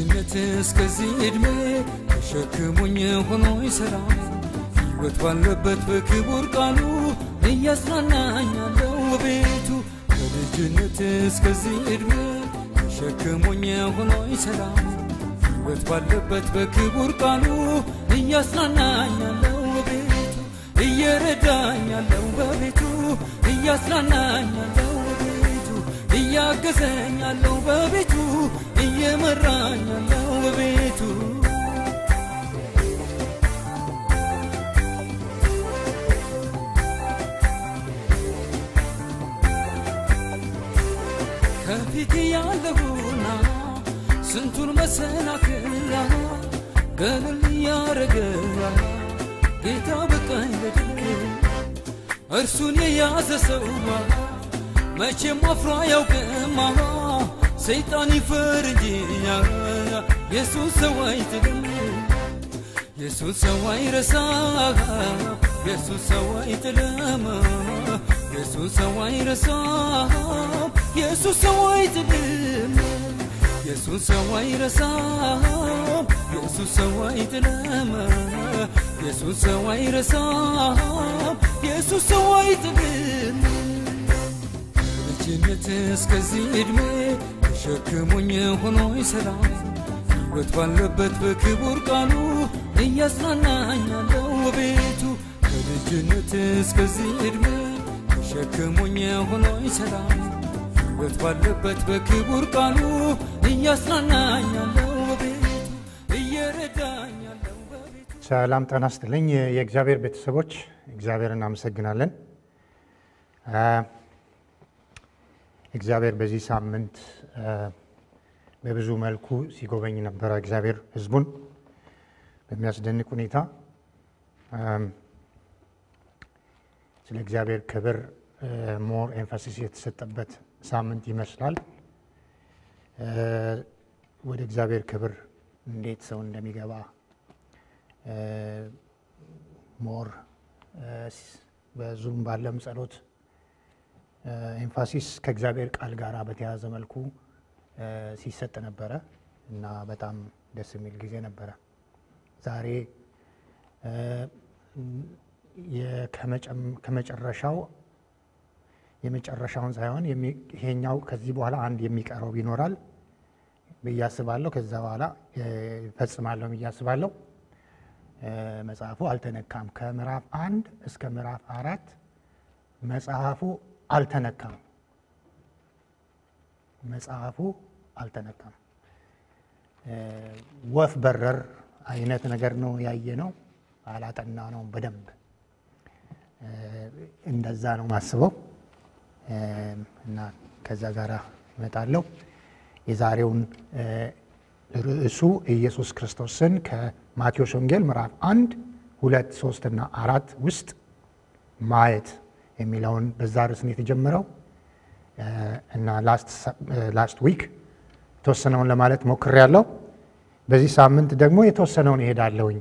ከልጅነት እስከዚህ ዕድሜ ተሸክሞኝ ሆኖ ይሠራል ሕይወት ባለበት በክቡር ቃሉ እያጽናናኛለው ቤቱ። ከልጅነት እስከዚህ ዕድሜ ተሸክሞኝ ሆኖ ይሠራል ሕይወት ባለበት በክቡር ቃሉ እያጽናናኛለው ቤቱ። እየረዳኛለው በቤቱ እያጽናናኛለው በቤቱ እያገዘኛለው በቤቱ እየመራኛለው በቤቱ። ከፊት ያለሁና ስንቱን መሰናክላ ገለል ያረገ ጌታ በቃኝ በድል እርሱን የያዘ ሰው መቼም አፍሮ አያውቅማ ሰይጣን ይፈር እንጂ የሱስ ሰው አይጥልም የሱስ ሰው አይረሳ የሱስ ሰው አይጥልም። የሱስ ሰው አይረሳ የሱስ ሰው አይጥልም። የሱስ ሰው አይረሳ የሱስ ሰው አይጥልም። የሱስ ሰው አይረሳ የሱስ ሰው አይጥልም። ልጅነት እስከዚህ ዕድሜ ተሸክሞኝ ሆኖ ይሠራል ሕይወት ባለበት በክቡር ቃሉ እያጽናናኛለው ቤቱ። ከልጅነት እስከዚህ ዕድሜ ተሸክሞኝ ሆኖ ይሠራል ሕይወት ባለበት በክቡር ቃሉ እያጽናናኛለው ቤቱ። እየረዳኛለው ሰላም ጤና ይስጥልኝ የእግዚአብሔር ቤተሰቦች እግዚአብሔር እናመሰግናለን። እግዚአብሔር በዚህ ሳምንት በብዙ መልኩ ሲጎበኝ ነበረ እግዚአብሔር ህዝቡን በሚያስደንቅ ሁኔታ። ስለ እግዚአብሔር ክብር more emphasis የተሰጠበት ሳምንት ይመስላል። ወደ እግዚአብሔር ክብር እንዴት ሰው እንደሚገባ more በዙም ባለም ጸሎት emphasis ከእግዚአብሔር ቃል ጋር በተያያዘ መልኩ ሲሰጥ ነበረ እና በጣም ደስ የሚል ጊዜ ነበረ። ዛሬ ከመጨረሻው የመጨረሻውን ሳይሆን ይሄኛው ከዚህ በኋላ አንድ የሚቀረው ይኖራል ብዬ አስባለሁ። ከዛ በኋላ ፈጽማለሁ ብዬ መጽሐፉ አልተነካም። ከምዕራፍ አንድ እስከ ምዕራፍ አራት መጽሐፉ አልተነካም። መጽሐፉ አልተነካም። ወፍ በረር አይነት ነገር ነው ያየ ነው። አላጠና ነው በደንብ እንደዛ ነው ማስበው እና ከዛ ጋር እመጣለሁ። የዛሬውን ርዕሱ ኢየሱስ ክርስቶስን ከማቴዎስ ወንጌል ምዕራፍ አንድ ሁለት ሶስት እና አራት ውስጥ ማየት የሚለውን በዛ ርዕስ ነው የተጀመረው እና last week የተወሰነውን ለማለት ሞክሬያለሁ። በዚህ ሳምንት ደግሞ የተወሰነውን እሄዳለሁኝ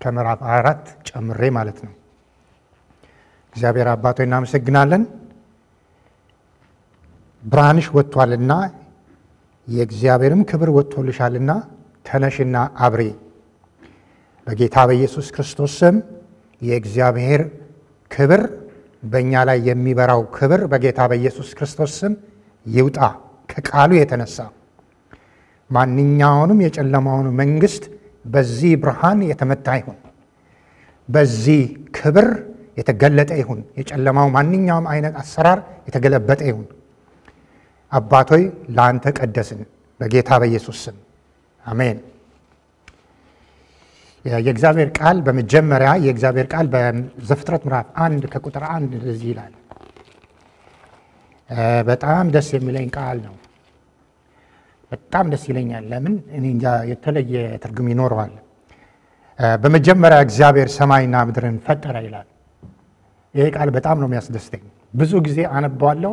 ከምዕራፍ አራት ጨምሬ ማለት ነው። እግዚአብሔር አባቶ እናመሰግናለን። ብርሃንሽ ወጥቷልና የእግዚአብሔርም ክብር ወጥቶልሻልና ተነሽና አብሬ በጌታ በኢየሱስ ክርስቶስ ስም የእግዚአብሔር ክብር በእኛ ላይ የሚበራው ክብር በጌታ በኢየሱስ ክርስቶስ ስም ይውጣ። ከቃሉ የተነሳ ማንኛውንም የጨለማውን መንግስት በዚህ ብርሃን የተመታ ይሁን፣ በዚህ ክብር የተገለጠ ይሁን። የጨለማው ማንኛውም አይነት አሰራር የተገለበጠ ይሁን። አባቶይ ለአንተ ቀደስን በጌታ በኢየሱስ ስም አሜን። የእግዚአብሔር ቃል በመጀመሪያ የእግዚአብሔር ቃል በዘፍጥረት ምዕራፍ አንድ ከቁጥር አንድ እንደዚህ ይላል። በጣም ደስ የሚለኝ ቃል ነው። በጣም ደስ ይለኛል። ለምን እኔ እንጃ የተለየ ትርጉም ይኖረዋል። በመጀመሪያ እግዚአብሔር ሰማይና ምድርን ፈጠረ ይላል። ይሄ ቃል በጣም ነው የሚያስደስተኝ። ብዙ ጊዜ አነባዋለሁ።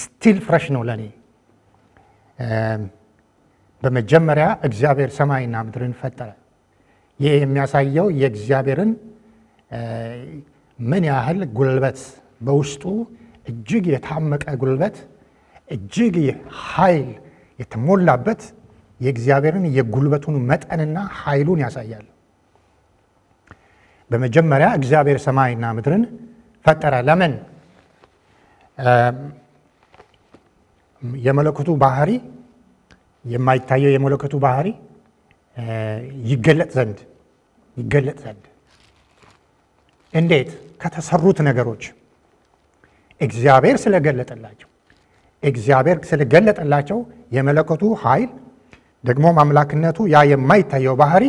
still fresh ነው ለእኔ። በመጀመሪያ እግዚአብሔር ሰማይና ምድርን ፈጠረ። ይህ የሚያሳየው የእግዚአብሔርን ምን ያህል ጉልበት በውስጡ እጅግ የታመቀ ጉልበት እጅግ ኃይል የተሞላበት የእግዚአብሔርን የጉልበቱን መጠንና ኃይሉን ያሳያል። በመጀመሪያ እግዚአብሔር ሰማይና ምድርን ፈጠረ። ለምን? የመለኮቱ ባህሪ የማይታየው የመለኮቱ ባህሪ ይገለጥ ዘንድ ይገለጥ ዘንድ እንዴት? ከተሰሩት ነገሮች እግዚአብሔር ስለገለጠላቸው እግዚአብሔር ስለገለጠላቸው የመለኮቱ ኃይል ደግሞ አምላክነቱ ያ የማይታየው ባህሪ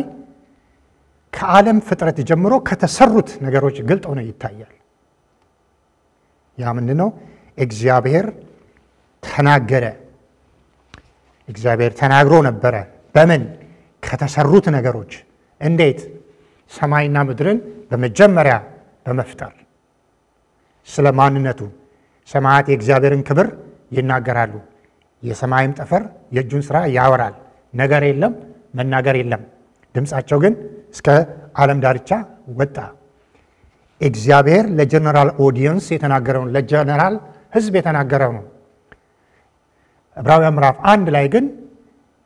ከዓለም ፍጥረት ጀምሮ ከተሰሩት ነገሮች ግልጥ ሆነ ይታያል። ያ ምንድን ነው? እግዚአብሔር ተናገረ። እግዚአብሔር ተናግሮ ነበረ። በምን? ከተሰሩት ነገሮች። እንዴት? ሰማይና ምድርን በመጀመሪያ በመፍጠር ስለ ማንነቱ ሰማያት የእግዚአብሔርን ክብር ይናገራሉ፣ የሰማይም ጠፈር የእጁን ሥራ ያወራል። ነገር የለም መናገር የለም፣ ድምፃቸው ግን እስከ ዓለም ዳርቻ ወጣ። እግዚአብሔር ለ general audience የተናገረውን ለጀነራል ሕዝብ የተናገረው ነው። ዕብራውያን ምዕራፍ አንድ ላይ ግን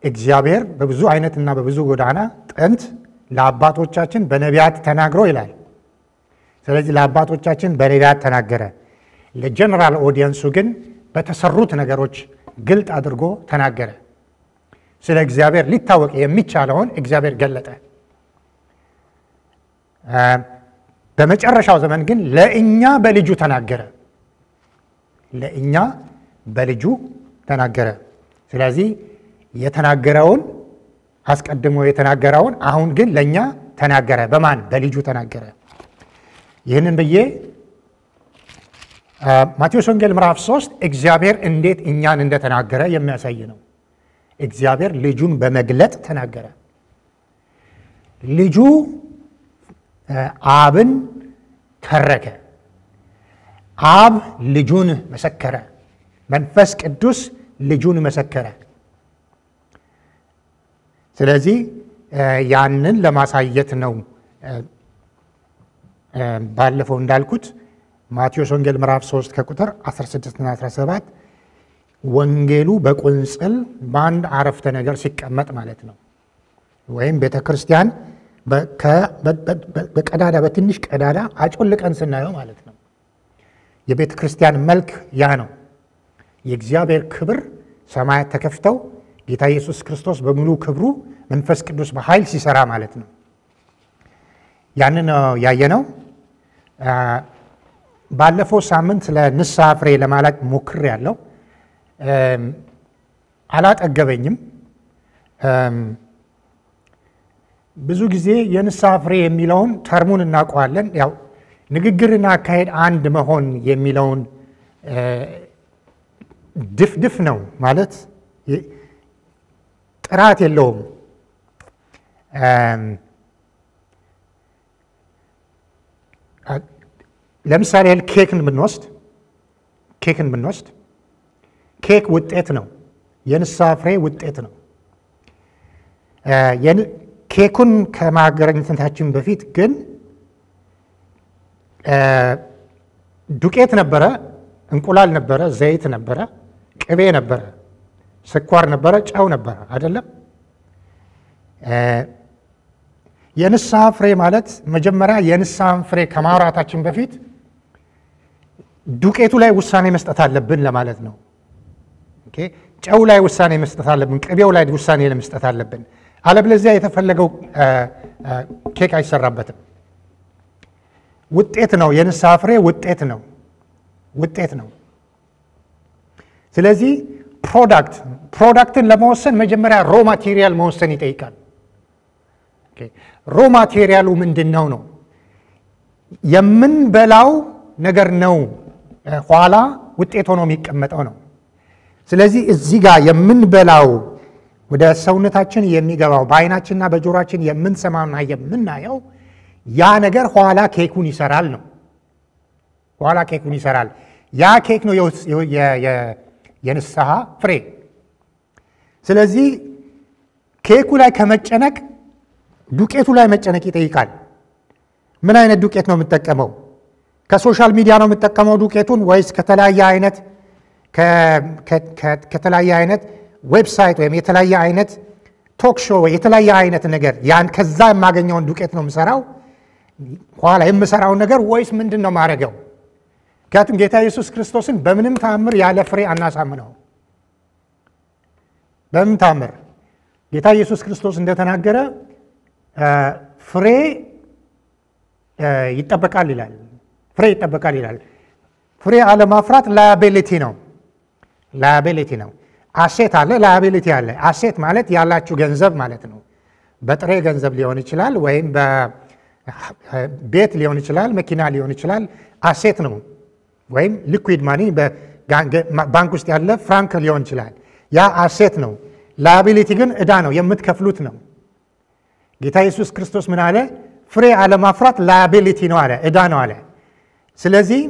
እግዚአብሔር በብዙ አይነትና በብዙ ጎዳና ጥንት ለአባቶቻችን በነቢያት ተናግሮ ይላል። ስለዚህ ለአባቶቻችን በነቢያት ተናገረ። ለጀነራል ኦዲየንሱ ግን በተሰሩት ነገሮች ግልጥ አድርጎ ተናገረ። ስለ እግዚአብሔር ሊታወቅ የሚቻለውን እግዚአብሔር ገለጠ። በመጨረሻው ዘመን ግን ለእኛ በልጁ ተናገረ። ለእኛ በልጁ ተናገረ። ስለዚህ የተናገረውን አስቀድሞ የተናገረውን አሁን ግን ለእኛ ተናገረ። በማን? በልጁ ተናገረ። ይህንን ብዬ ማቴዎስ ወንጌል ምዕራፍ 3 እግዚአብሔር እንዴት እኛን እንደተናገረ የሚያሳይ ነው። እግዚአብሔር ልጁን በመግለጥ ተናገረ። ልጁ አብን ተረከ። አብ ልጁን መሰከረ። መንፈስ ቅዱስ ልጁን መሰከረ። ስለዚህ ያንን ለማሳየት ነው ባለፈው እንዳልኩት ማቴዎስ ወንጌል ምዕራፍ 3 ከቁጥር 16ና 17 ወንጌሉ በቁንጽል በአንድ አረፍተ ነገር ሲቀመጥ ማለት ነው። ወይም ቤተ ክርስቲያን በቀዳዳ በትንሽ ቀዳዳ አጮልቀን ስናየው ማለት ነው። የቤተ ክርስቲያን መልክ ያ ነው። የእግዚአብሔር ክብር ሰማያት ተከፍተው ጌታ ኢየሱስ ክርስቶስ በሙሉ ክብሩ መንፈስ ቅዱስ በኃይል ሲሰራ ማለት ነው። ያንን ያየነው ባለፈው ሳምንት ስለ ንስሐ ፍሬ ለማለት ሞክር ያለው አላጠገበኝም። ብዙ ጊዜ የንስሐ ፍሬ የሚለውን ተርሙን እናውቀዋለን። ያው ንግግርና አካሄድ አንድ መሆን የሚለውን ድፍድፍ ነው ማለት ጥራት የለውም። ለምሳሌ ያህል ኬክን ብንወስድ ኬክን ብንወስድ ኬክ ውጤት ነው። የንስሐ ፍሬ ውጤት ነው። ኬኩን ከማገናኘታችን በፊት ግን ዱቄት ነበረ፣ እንቁላል ነበረ፣ ዘይት ነበረ፣ ቅቤ ነበረ፣ ስኳር ነበረ፣ ጨው ነበረ አይደለም። የንስሐ ፍሬ ማለት መጀመሪያ የንስሐን ፍሬ ከማውራታችን በፊት ዱቄቱ ላይ ውሳኔ መስጠት አለብን ለማለት ነው። ጨው ላይ ውሳኔ መስጠት አለብን። ቅቤው ላይ ውሳኔ መስጠት አለብን። አለበለዚያ የተፈለገው ኬክ አይሰራበትም። ውጤት ነው። የንስሐ ፍሬ ውጤት ነው። ውጤት ነው። ስለዚህ product product ን ለመወሰን መጀመሪያ raw material መወሰን ይጠይቃል። raw material ኡ ምንድን ነው ነው የምንበላው ነገር ነው ኋላ ውጤት ሆኖ የሚቀመጠው ነው። ስለዚህ እዚህ ጋር የምንበላው ወደ ሰውነታችን የሚገባው በዓይናችንና በጆሮችን የምንሰማውና የምናየው ያ ነገር ኋላ ኬኩን ይሰራል ነው። ኋላ ኬኩን ይሰራል። ያ ኬክ ነው የንስሐ ፍሬ። ስለዚህ ኬኩ ላይ ከመጨነቅ ዱቄቱ ላይ መጨነቅ ይጠይቃል። ምን አይነት ዱቄት ነው የምጠቀመው? ከ social media ነው የምጠቀመው ዱቄቱን ወይስ ከተለያየ አይነት ከተለያየ አይነት website ወይም የተለያየ አይነት talk show የተለያየ አይነት ነገር ያን ከዛ የማገኘውን ዱቄት ነው የምሰራው ኋላ የምሰራውን ነገር ወይስ ምንድን ነው ማድረገው? ምክንያቱም ጌታ ኢየሱስ ክርስቶስን በምንም ተአምር ያለ ፍሬ አናሳምነው። በምንም ተአምር ጌታ ኢየሱስ ክርስቶስ እንደተናገረ ፍሬ ይጠበቃል ይላል። ፍሬ ይጠበቃል ይላል። ፍሬ አለማፍራት liability ነው። liability ነው። asset አለ፣ liability አለ። asset ማለት ያላችሁ ገንዘብ ማለት ነው። በጥሬ ገንዘብ ሊሆን ይችላል፣ ወይም ቤት ሊሆን ይችላል፣ መኪና ሊሆን ይችላል። asset ነው። ወይም liquid money ባንክ ውስጥ ያለ ፍራንክ ሊሆን ይችላል። ያ asset ነው። liability ግን ዕዳ ነው፣ የምትከፍሉት ነው። ጌታ ኢየሱስ ክርስቶስ ምን አለ? ፍሬ አለማፍራት liability ነው አለ፣ ዕዳ ነው አለ። ስለዚህ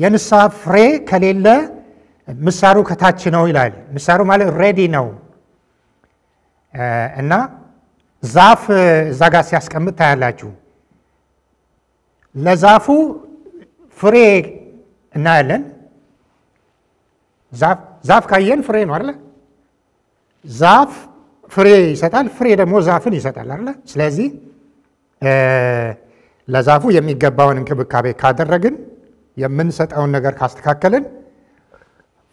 የንስሐ ፍሬ ከሌለ ምሳሩ ከታች ነው ይላል። ምሳሩ ማለት ready ነው እና ዛፍ እዛ ጋር ሲያስቀምጥ ታያላችሁ። ለዛፉ ፍሬ እናያለን። ዛፍ ካየን ፍሬ ነው አይደለ? ዛፍ ፍሬ ይሰጣል። ፍሬ ደግሞ ዛፍን ይሰጣል አይደለ? ስለዚህ ለዛፉ የሚገባውን እንክብካቤ ካደረግን የምንሰጠውን ነገር ካስተካከልን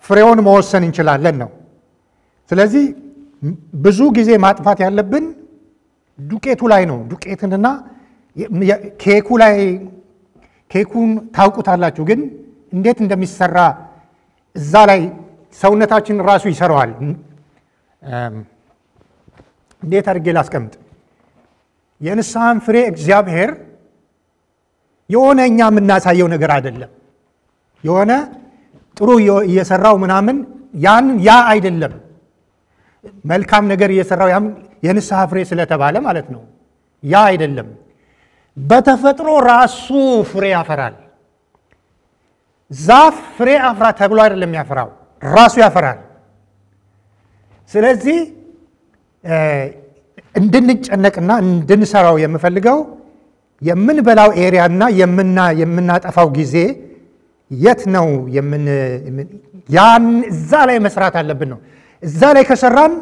ፍሬውን መወሰን እንችላለን ነው። ስለዚህ ብዙ ጊዜ ማጥፋት ያለብን ዱቄቱ ላይ ነው። ዱቄትንና ኬኩ ላይ ኬኩን ታውቁታላችሁ፣ ግን እንዴት እንደሚሰራ እዛ ላይ ሰውነታችን ራሱ ይሰራዋል። እንዴት አድርጌ ላስቀምጥ? የንስሐን ፍሬ እግዚአብሔር የሆነ እኛ የምናሳየው ነገር አይደለም። የሆነ ጥሩ እየሰራው ምናምን ያን ያ አይደለም። መልካም ነገር እየሰራው የንስሐ ፍሬ ስለተባለ ማለት ነው። ያ አይደለም። በተፈጥሮ ራሱ ፍሬ ያፈራል። ዛፍ ፍሬ አፍራ ተብሎ አይደለም ያፈራው፣ ራሱ ያፈራል። ስለዚህ እንድንጨነቅና እንድንሰራው የምፈልገው የምንበላው ኤሪያና የምናጠፋው ጊዜ የት ነው? ያን እዛ ላይ መስራት አለብን ነው። እዛ ላይ ከሰራን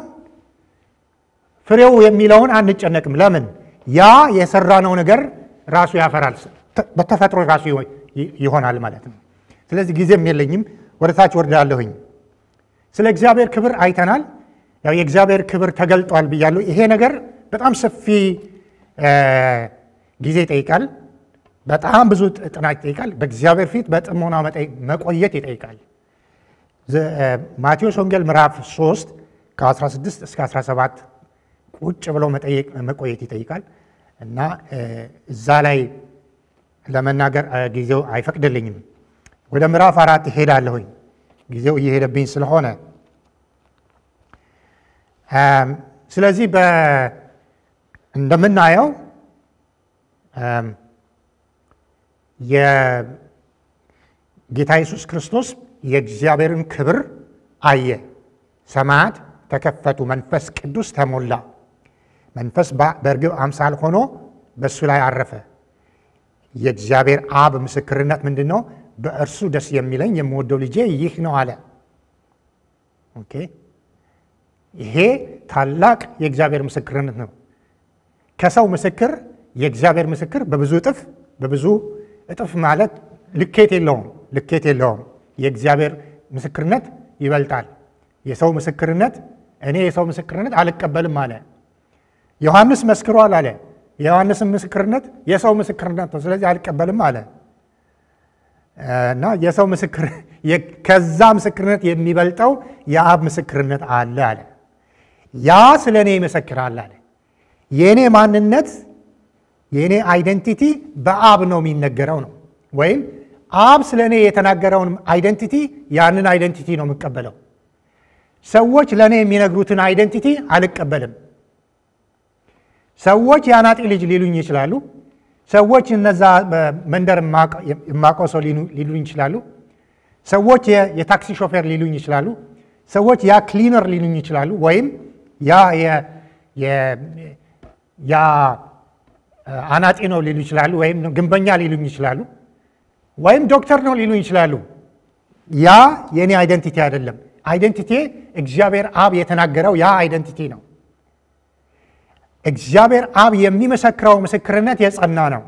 ፍሬው የሚለውን አንጨነቅም። ለምን? ያ የሰራነው ነገር ራሱ ያፈራል፣ በተፈጥሮ ራሱ ይሆናል ማለት ነው። ስለዚህ ጊዜም የለኝም፣ ወደ ወርዳለሁኝ። ስለ እግዚአብሔር ክብር አይተናል። ያው የእግዚአብሔር ክብር ተገልጧል ብያለሁ። ይሄ ነገር በጣም ሰፊ ጊዜ ይጠይቃል። በጣም ብዙ ጥናት ይጠይቃል። በእግዚአብሔር ፊት በጥሞና መቆየት ይጠይቃል። ማቴዎስ ወንጌል ምዕራፍ 3 ከ16 እስከ 17 ቁጭ ብሎ መቆየት ይጠይቃል እና እዛ ላይ ለመናገር ጊዜው አይፈቅድልኝም። ወደ ምዕራፍ አራት እሄዳለሁኝ ጊዜው እየሄደብኝ ስለሆነ ስለዚህ እንደምናየው የጌታ ኢየሱስ ክርስቶስ የእግዚአብሔርን ክብር አየ። ሰማያት ተከፈቱ፣ መንፈስ ቅዱስ ተሞላ። መንፈስ በእርግብ አምሳል ሆኖ በእሱ ላይ አረፈ። የእግዚአብሔር አብ ምስክርነት ምንድን ነው? በእርሱ ደስ የሚለኝ የምወደው ልጄ ይህ ነው አለ። okay ይሄ ታላቅ የእግዚአብሔር ምስክርነት ነው። ከሰው ምስክር የእግዚአብሔር ምስክር በብዙ እጥፍ በብዙ እጥፍ ማለት ልኬት የለውም ልኬት የለውም። የእግዚአብሔር ምስክርነት ይበልጣል። የሰው ምስክርነት እኔ የሰው ምስክርነት አልቀበልም አለ። ዮሐንስ መስክሯል አለ። የዮሐንስን ምስክርነት የሰው ምስክርነት ነው፣ ስለዚህ አልቀበልም አለ እና የሰው ምስክር ከዛ ምስክርነት የሚበልጠው የአብ ምስክርነት አለ አለ። ያ ስለ እኔ ይመሰክራል አለ። የእኔ ማንነት የእኔ identity በአብ ነው የሚነገረው ነው። ወይም አብ ስለ እኔ የተናገረውን identity ያንን identity ነው የምቀበለው። ሰዎች ለእኔ የሚነግሩትን identity አልቀበልም። ሰዎች የአናጢ ልጅ ሊሉኝ ይችላሉ። ሰዎች እነዛ መንደር የማውቀው ሰው ሊሉኝ ይችላሉ። ሰዎች የታክሲ ሾፌር ሊሉኝ ይችላሉ። ሰዎች ያ cleaner ሊሉኝ ይችላሉ። ወይም ያ አናጢ ነው ሊሉ ይችላሉ። ወይም ግንበኛ ሊሉኝ ይችላሉ። ወይም ዶክተር ነው ሊሉኝ ይችላሉ። ያ የእኔ identity አይደለም። identity እግዚአብሔር አብ የተናገረው ያ identity ነው። እግዚአብሔር አብ የሚመሰክረው ምስክርነት የጸና ነው።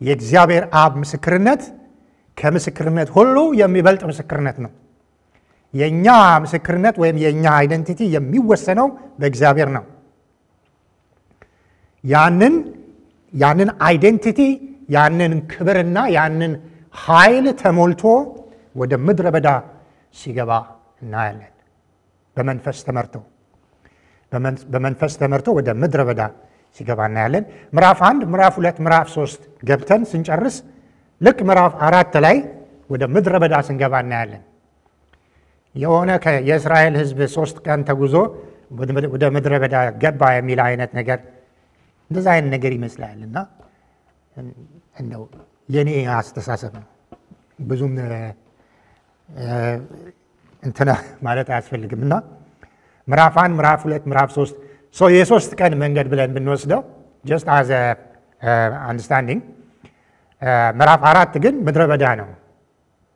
የእግዚአብሔር አብ ምስክርነት ከምስክርነት ሁሉ የሚበልጥ ምስክርነት ነው። የእኛ ምስክርነት ወይም የእኛ አይደንቲቲ የሚወሰነው በእግዚአብሔር ነው። ያንን ያንን አይዴንቲቲ ያንን ክብርና ያንን ኃይል ተሞልቶ ወደ ምድረ በዳ ሲገባ እናያለን። በመንፈስ ተመርቶ በመንፈስ ተመርቶ ወደ ምድረ በዳ ሲገባ እናያለን። ምዕራፍ አንድ ምዕራፍ ሁለት ምዕራፍ ሶስት ገብተን ስንጨርስ ልክ ምዕራፍ አራት ላይ ወደ ምድረ በዳ ስንገባ እናያለን። የሆነ የእስራኤል ሕዝብ ሶስት ቀን ተጉዞ ወደ ምድረ በዳ ገባ የሚል አይነት ነገር እንደዛ አይነት ነገር ይመስላል እና እንደው የኔ አስተሳሰብ ነው። ብዙም እንትና ማለት አያስፈልግም እና ምዕራፍ አንድ ምዕራፍ ሁለት ምዕራፍ ሶስት የሶስት ቀን መንገድ ብለን ብንወስደው just as understanding ምዕራፍ አራት ግን ምድረ በዳ ነው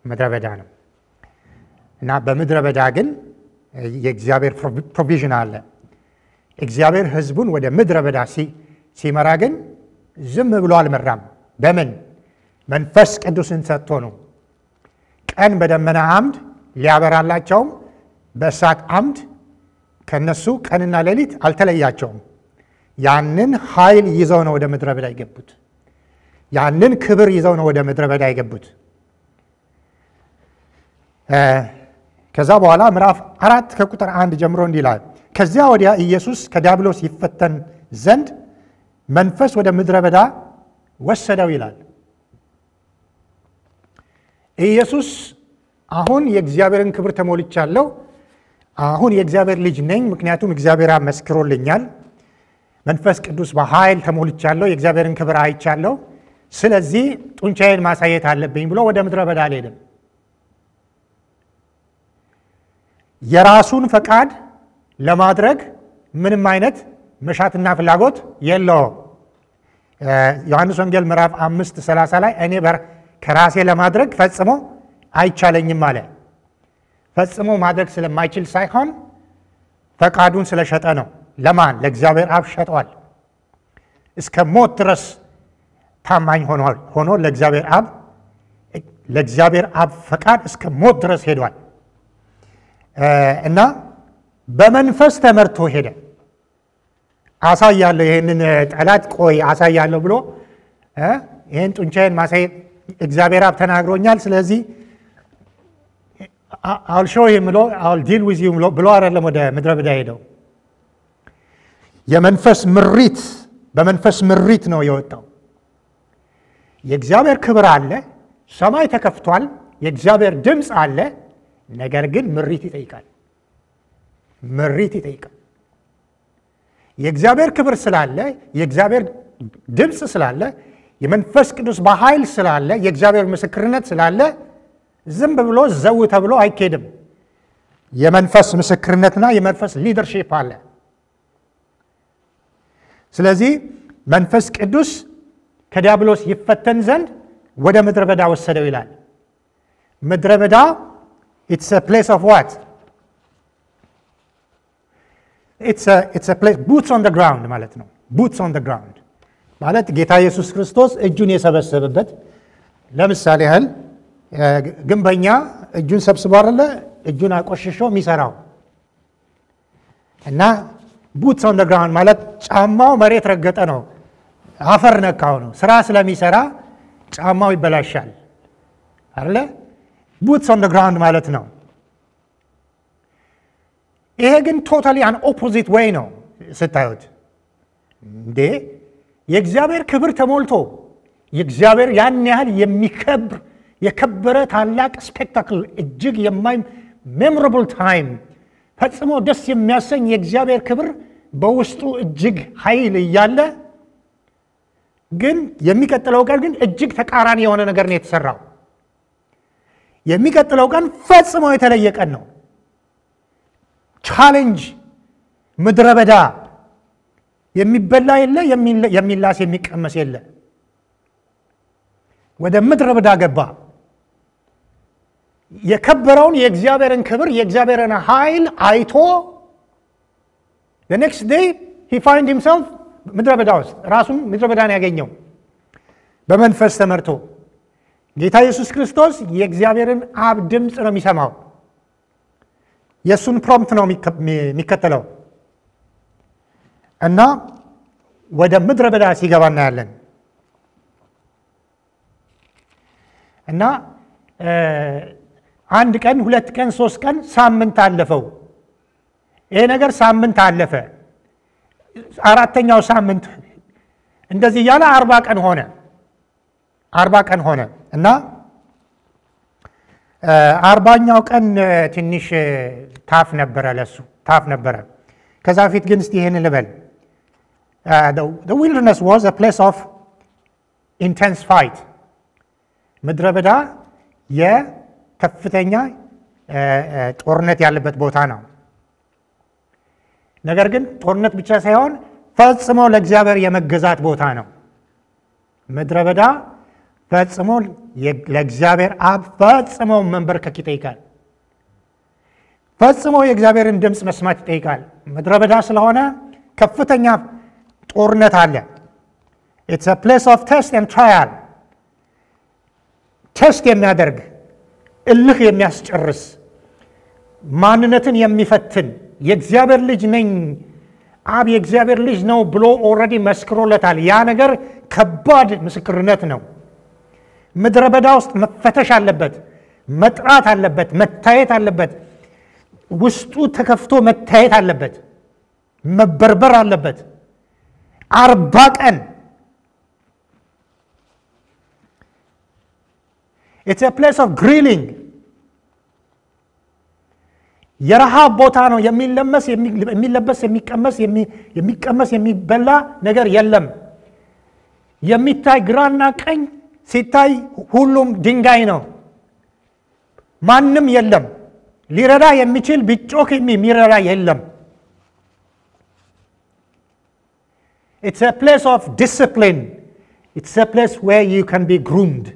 ምድረ በዳ ነው እና በምድረ በዳ ግን የእግዚአብሔር provision አለ። እግዚአብሔር ህዝቡን ወደ ምድረ በዳ ሲመራ ግን ዝም ብሎ አልመራም። በምን መንፈስ ቅዱስን ሰጥቶ ነው። ቀን በደመና አምድ ሊያበራላቸውም በእሳት አምድ ከነሱ ቀንና ሌሊት አልተለያቸውም። ያንን ኃይል ይዘው ነው ወደ ምድረ በዳ የገቡት። ያንን ክብር ይዘው ነው ወደ ምድረ በዳ የገቡት። ከዛ በኋላ ምዕራፍ አራት ከቁጥር አንድ ጀምሮ እንዲህ ይላል። ከዚያ ወዲያ ኢየሱስ ከዲያብሎስ ይፈተን ዘንድ መንፈስ ወደ ምድረ በዳ ወሰደው ይላል። ኢየሱስ አሁን የእግዚአብሔርን ክብር ተሞልቻለሁ፣ አሁን የእግዚአብሔር ልጅ ነኝ፣ ምክንያቱም እግዚአብሔር መስክሮልኛል፣ መንፈስ ቅዱስ በኃይል ተሞልቻለሁ፣ የእግዚአብሔርን ክብር አይቻለሁ፣ ስለዚህ ጡንቻዬን ማሳየት አለብኝ ብሎ ወደ ምድረ በዳ አልሄድም። የራሱን ፈቃድ ለማድረግ ምንም አይነት መሻትና ፍላጎት የለውም። ዮሐንስ ወንጌል ምዕራፍ አምስት ሰላሳ ላይ እኔ ከራሴ ለማድረግ ፈጽሞ አይቻለኝም አለ። ፈጽሞ ማድረግ ስለማይችል ሳይሆን ፈቃዱን ስለሸጠ ነው። ለማን? ለእግዚአብሔር አብ ሸጠዋል። እስከ ሞት ድረስ ታማኝ ሆኖ ለእግዚአብሔር አብ ለእግዚአብሔር አብ ፈቃድ እስከ ሞት ድረስ ሄዷል እና በመንፈስ ተመርቶ ሄደ። አሳያለሁ ይህንን ጠላት ቆይ አሳያለሁ ብሎ ይህን ጡንቻዬን ማሳየት እግዚአብሔር አብ ተናግሮኛል። ስለዚህ I'll show ብሎ I'll deal with ብሎ አይደለም ወደ ምድረ በዳ ሄደው። የመንፈስ ምሪት በመንፈስ ምሪት ነው የወጣው። የእግዚአብሔር ክብር አለ፣ ሰማይ ተከፍቷል፣ የእግዚአብሔር ድምፅ አለ። ነገር ግን ምሪት ይጠይቃል። ምሪት ይጠይቃል። የእግዚአብሔር ክብር ስላለ፣ የእግዚአብሔር ድምፅ ስላለ፣ የመንፈስ ቅዱስ በኃይል ስላለ፣ የእግዚአብሔር ምስክርነት ስላለ ዝም ብሎ ዘው ተብሎ አይኬድም። የመንፈስ ምስክርነትና የመንፈስ ሊደርሺፕ አለ። ስለዚህ መንፈስ ቅዱስ ከዲያብሎስ ይፈተን ዘንድ ወደ ምድረ በዳ ወሰደው ይላል። ምድረ በዳ it's place of what boots on ground ማለት ነው። boots on ground ማለት ጌታ ኢየሱስ ክርስቶስ እጁን የሰበሰበበት ለምሳሌ ያህል ግንበኛ እጁን ሰብስቦ አይደለ እጁን አቆሽሾ የሚሰራው እና boots on ground ማለት ጫማው መሬት ረገጠ ነው፣ አፈር ነካው ነው። ስራ ስለሚሰራ ጫማው ይበላሻል አይደለ? boots on ground ማለት ነው። ይሄ ግን totally an opposite way ነው ስታዩት። እንዴ የእግዚአብሔር ክብር ተሞልቶ የእግዚአብሔር ያን ያህል የሚከብር የከበረ ታላቅ spectacle እጅግ የማይ memorable time ፈጽሞ ደስ የሚያሰኝ የእግዚአብሔር ክብር በውስጡ እጅግ ኃይል እያለ ግን የሚቀጥለው ቀን ግን እጅግ ተቃራኒ የሆነ ነገር ነው የተሰራው። የሚቀጥለው ቀን ፈጽሞ የተለየ ቀን ነው። challenge፣ ምድረ በዳ፣ የሚበላ የለ፣ የሚላስ የሚቀመስ የለ። ወደ ምድረ በዳ ገባ። የከበረውን የእግዚአብሔርን ክብር የእግዚአብሔርን ኃይል አይቶ next day he find himself ምድረ በዳ ውስጥ ራሱን ምድረ በዳን ያገኘው በመንፈስ ተመርቶ ጌታ ኢየሱስ ክርስቶስ የእግዚአብሔርን አብ ድምፅ ነው የሚሰማው። የእሱን prompt ነው የሚከተለው እና ወደ ምድረ በዳ ሲገባ እናያለን እና አንድ ቀን፣ ሁለት ቀን፣ ሶስት ቀን፣ ሳምንት አለፈው። ይሄ ነገር ሳምንት አለፈ። አራተኛው ሳምንት እንደዚህ እያለ አርባ ቀን ሆነ። አርባ ቀን ሆነ እና አርባኛው ቀን ትንሽ ታፍ ነበረ፣ ለሱ tough ነበረ። ከዛ በፊት ግን እስቲ ይህን ልበል። wilderness was place of intense fight። ምድረ በዳ የከፍተኛ ጦርነት ያለበት ቦታ ነው። ነገር ግን ጦርነት ብቻ ሳይሆን ፈጽሞ ለእግዚአብሔር የመገዛት ቦታ ነው። ምድረ በዳ ፈጽሞ ለእግዚአብሔር አብ ፈጽሞ መንበርከክ ይጠይቃል። ፈጽሞ የእግዚአብሔርን ድምፅ መስማት ይጠይቃል። ምድረ በዳ ስለሆነ ከፍተኛ ጦርነት አለ። it's place of test and trial test የሚያደርግ እልህ የሚያስጨርስ ማንነትን የሚፈትን የእግዚአብሔር ልጅ ነኝ አብ የእግዚአብሔር ልጅ ነው ብሎ already መስክሮለታል። ያ ነገር ከባድ ምስክርነት ነው። ምድረ በዳ ውስጥ መፈተሽ አለበት፣ መጥራት አለበት፣ መታየት አለበት። ውስጡ ተከፍቶ መታየት አለበት፣ መበርበር አለበት። አርባ ቀን it's place of grueling የረሃብ ቦታ ነው። የሚላስ የሚለበስ የሚቀመስ የሚቀመስ የሚበላ ነገር የለም። የሚታይ ግራና ቀኝ ሲታይ ሁሉም ድንጋይ ነው። ማንም የለም። ሊረዳ የሚችል ቢጮኽ የሚረዳ የለም። it's place of discipline it's place where you can be groomed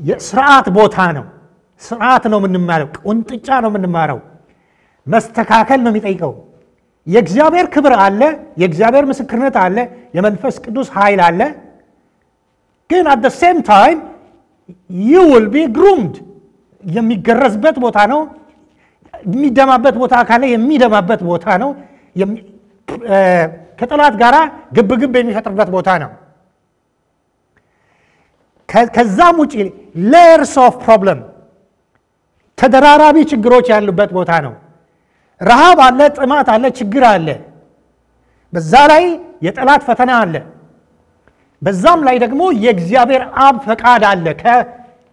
የስርዓት ቦታ ነው። ስርዓት ነው የምንማረው። ቁንጥጫ ነው የምንማረው። መስተካከል ነው የሚጠይቀው። የእግዚአብሔር ክብር አለ፣ የእግዚአብሔር ምስክርነት አለ፣ የመንፈስ ቅዱስ ኃይል አለ። ግን at same time you will be groomed የሚገረዝበት ቦታ ነው። የሚደማበት ቦታ ካለ የሚደማበት ቦታ ነው። ከጠላት ጋር ግብግብ የሚፈጥርበት ቦታ ነው። ከዛም ውጭ layers of problem ተደራራቢ ችግሮች ያሉበት ቦታ ነው። ረሃብ አለ፣ ጥማት አለ፣ ችግር አለ። በዛ ላይ የጠላት ፈተና አለ። በዛም ላይ ደግሞ የእግዚአብሔር አብ ፈቃድ አለ።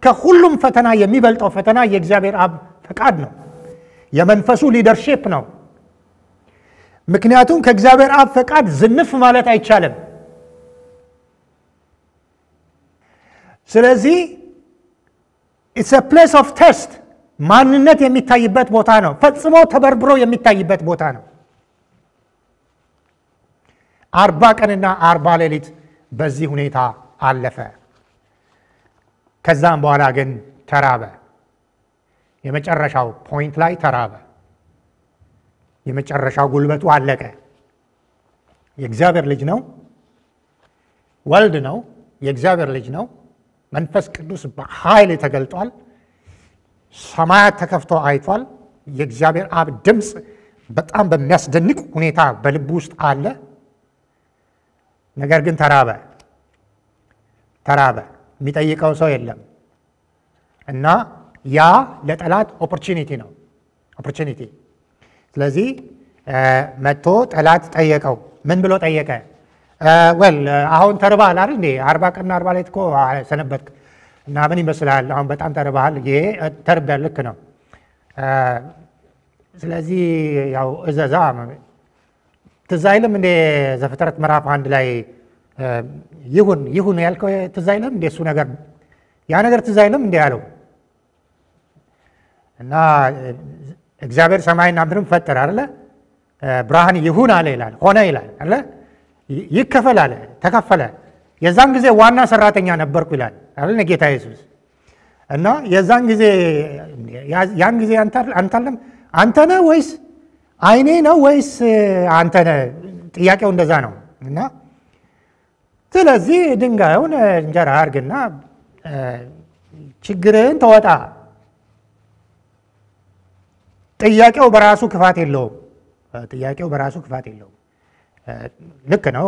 ከሁሉም ፈተና የሚበልጠው ፈተና የእግዚአብሔር አብ ፈቃድ ነው። የመንፈሱ ሊደርሺፕ ነው። ምክንያቱም ከእግዚአብሔር አብ ፈቃድ ዝንፍ ማለት አይቻልም። ስለዚህ it's place of test ማንነት የሚታይበት ቦታ ነው። ፈጽሞ ተበርብሮ የሚታይበት ቦታ ነው። አርባ ቀንና አርባ ሌሊት በዚህ ሁኔታ አለፈ። ከዛም በኋላ ግን ተራበ። የመጨረሻው point ላይ ተራበ። የመጨረሻው ጉልበቱ አለቀ። የእግዚአብሔር ልጅ ነው፣ ወልድ ነው፣ የእግዚአብሔር ልጅ ነው። መንፈስ ቅዱስ በኃይል ተገልጧል። ሰማያት ተከፍቶ አይቷል። የእግዚአብሔር አብ ድምፅ በጣም በሚያስደንቅ ሁኔታ በልቡ ውስጥ አለ። ነገር ግን ተራበ ተራበ። የሚጠይቀው ሰው የለም እና ያ ለጠላት ኦፖርቹኒቲ ነው opportunity። ስለዚህ መጥቶ ጠላት ጠየቀው። ምን ብሎ ጠየቀ? well አሁን ተርባሃል አይደል እንዴ? አርባ ቀንና አርባ ሌሊት እኮ ሰነበትክ እና ምን ይመስልሃል? አሁን በጣም ተርባሃል። ይሄ ተርበህ ልክ ነው። ስለዚህ ያው እዘዛ። ትዝ አይልም ዘፍጥረት ምዕራፍ አንድ ላይ? ይሁን ይሁን ያልከው ትዝ አይልም እሱ ነገር ያ ነገር ትዝ አይልም ያለው እና እግዚአብሔር ሰማይና ምድርን ፈጠረ አለ ብርሃን ይሁን አለ ይላል ሆነ ይላል አለ ይከፈል አለ ተከፈለ የዛን ጊዜ ዋና ሰራተኛ ነበርኩ ይላል አለ ጌታ ኢየሱስ እና የዛን ጊዜ ያን ጊዜ አንታለም አንተ ወይስ አይኔ ነው ወይስ አንተ? ጥያቄው እንደዛ ነው እና ስለዚህ ድንጋዩን እንጀራ አድርግና ችግርህን ተወጣ። ጥያቄው በራሱ ክፋት የለውም። ጥያቄው በራሱ ክፋት የለውም። ልክ ነው።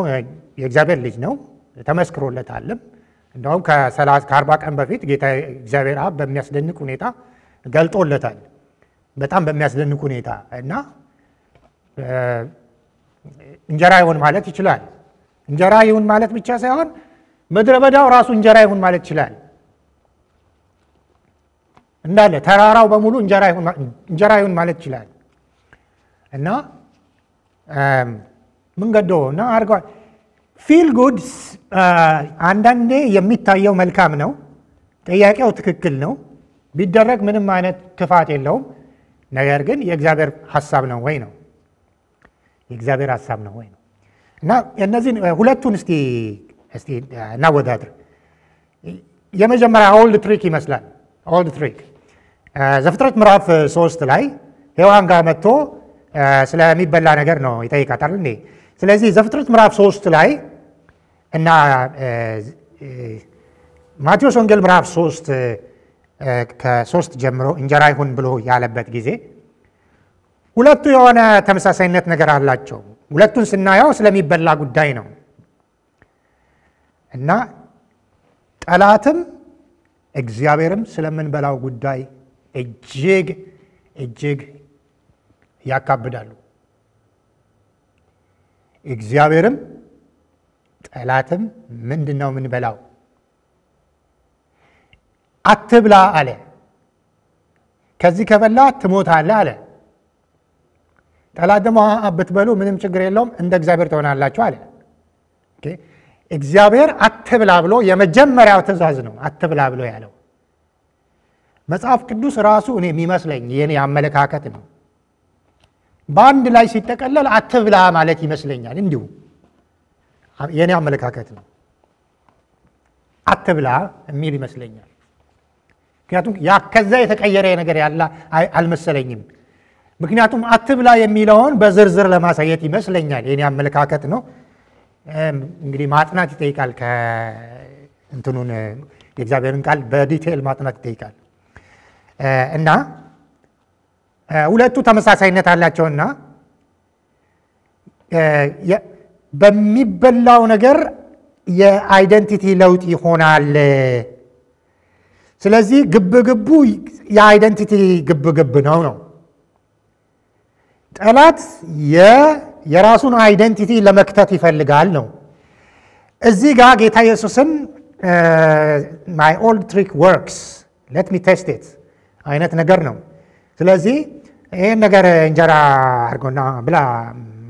የእግዚአብሔር ልጅ ነው፣ ተመስክሮለታልም። እንደውም ከአርባ ቀን በፊት ጌታ እግዚአብሔር አብ በሚያስደንቅ ሁኔታ ገልጦለታል። በጣም በሚያስደንቅ ሁኔታ እና እንጀራ ይሁን ማለት ይችላል። እንጀራ ይሁን ማለት ብቻ ሳይሆን ምድረ በዳው ራሱ እንጀራ ይሁን ማለት ይችላል። እንዳለ ተራራው በሙሉ እንጀራ ይሁን ማለት ይችላል እና ምን እና አድርገዋል። ፊል ጉድ አንዳንዴ የሚታየው መልካም ነው። ጥያቄው ትክክል ነው። ቢደረግ ምንም አይነት ክፋት የለውም። ነገር ግን የእግዚአብሔር ሀሳብ ነው ወይ ነው የእግዚአብሔር ሀሳብ ነው ወይ ነው እና እነዚህን ሁለቱን እስቲ እስቲ እናወዳድር። የመጀመሪያ old trick ይመስላል። old trick ዘፍጥረት ምዕራፍ ሶስት ላይ ሔዋን ጋር መጥቶ ስለሚበላ ነገር ነው ይጠይቃታል እንዴ። ስለዚህ ዘፍጥረት ምዕራፍ ሶስት ላይ እና ማቴዎስ ወንጌል ምዕራፍ ሶስት ከሶስት ጀምሮ እንጀራ ይሁን ብሎ ያለበት ጊዜ ሁለቱ የሆነ ተመሳሳይነት ነገር አላቸው። ሁለቱን ስናየው ስለሚበላ ጉዳይ ነው እና ጠላትም እግዚአብሔርም ስለምንበላው ጉዳይ እጅግ እጅግ ያካብዳሉ። እግዚአብሔርም ጠላትም ምንድን ነው የምንበላው? አትብላ አለ። ከዚህ ከበላ ትሞታለህ አለ። ጠላት ደግሞ ብትበሉ ምንም ችግር የለውም እንደ እግዚአብሔር ትሆናላችሁ አለ። እግዚአብሔር አትብላ ብሎ የመጀመሪያው ትእዛዝ ነው አትብላ ብሎ ያለው። መጽሐፍ ቅዱስ ራሱ እኔ የሚመስለኝ የኔ አመለካከት ነው በአንድ ላይ ሲጠቀለል አትብላ ማለት ይመስለኛል። እንዲሁ የኔ አመለካከት ነው። አትብላ የሚል ይመስለኛል። ምክንያቱም ከዛ የተቀየረ ነገር ያለ አልመሰለኝም። ምክንያቱም አትብላ የሚለውን በዝርዝር ለማሳየት ይመስለኛል። የኔ አመለካከት ነው። እንግዲህ ማጥናት ይጠይቃል። ከእንትኑን የእግዚአብሔርን ቃል በዲቴይል ማጥናት ይጠይቃል እና ሁለቱ ተመሳሳይነት አላቸውና በሚበላው ነገር የ identity ለውጥ ይሆናል። ስለዚህ ግብግቡ የ identity ግብግብ ነው ነው ጠላት የራሱን identity ለመክተት ይፈልጋል ነው። እዚህ ጋር ጌታ ኢየሱስን my old trick works let me test it አይነት ነገር ነው። ስለዚህ ይህን ነገር እንጀራ አድርጎና ብላ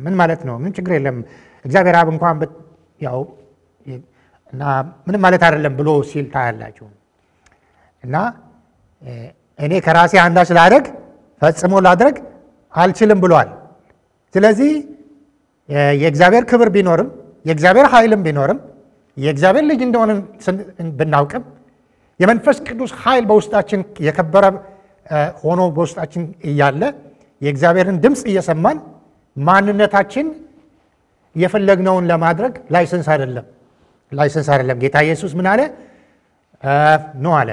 ምን ማለት ነው? ምን ችግር የለም እግዚአብሔር አብ እንኳን ያው እና ምንም ማለት አይደለም ብሎ ሲል ታያላችሁ። እና እኔ ከራሴ አንዳች ላደርግ ፈጽሞ ላድረግ አልችልም ብሏል። ስለዚህ የእግዚአብሔር ክብር ቢኖርም የእግዚአብሔር ኃይልም ቢኖርም የእግዚአብሔር ልጅ እንደሆነ ብናውቅም የመንፈስ ቅዱስ ኃይል በውስጣችን የከበረ ሆኖ በውስጣችን እያለ የእግዚአብሔርን ድምፅ እየሰማን ማንነታችን የፈለግነውን ለማድረግ license አይደለም license አይደለም። ጌታ ኢየሱስ ምን አለ? no አለ።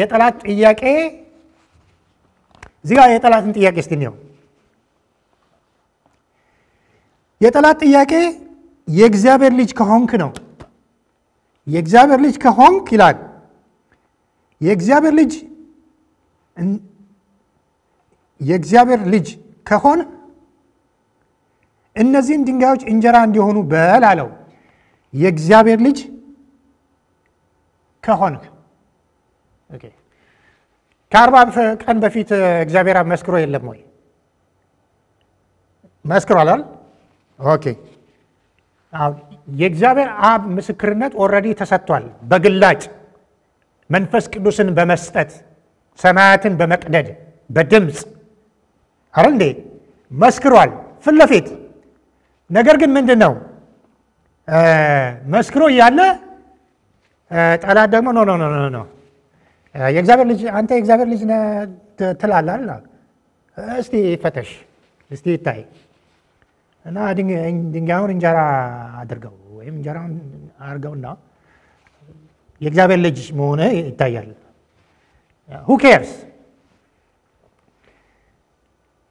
የጠላት ጥያቄ እዚህ የጠላትን ጥያቄ እስቲ እንየው። የጠላት ጥያቄ የእግዚአብሔር ልጅ ከሆንክ ነው። የእግዚአብሔር ልጅ ከሆንክ ይላል። የእግዚአብሔር ልጅ የእግዚአብሔር ልጅ ከሆን እነዚህን ድንጋዮች እንጀራ እንዲሆኑ በል አለው። የእግዚአብሔር ልጅ ከሆንክ ከአርባ ቀን በፊት እግዚአብሔር አብ መስክሮ የለም ወይ? መስክሯል አይደል? okay። የእግዚአብሔር አብ ምስክርነት already ተሰጥቷል። በግላጭ መንፈስ ቅዱስን በመስጠት ሰማያትን በመቅደድ በድምፅ አረ እንዴ መስክሯል ፊት ነገር ግን ምንድን ነው መስክሮ እያለ ጠላት ደግሞ no no no የእግዚአብሔር ልጅ አንተ የእግዚአብሔር ልጅ ትላለህ። እስቲ ፈተሽ እስቲ ይታይ እና ድንጋዩን እንጀራ አድርገው ወይም እንጀራውን አድርገውና የእግዚአብሔር ልጅ መሆነ ይታያል። who cares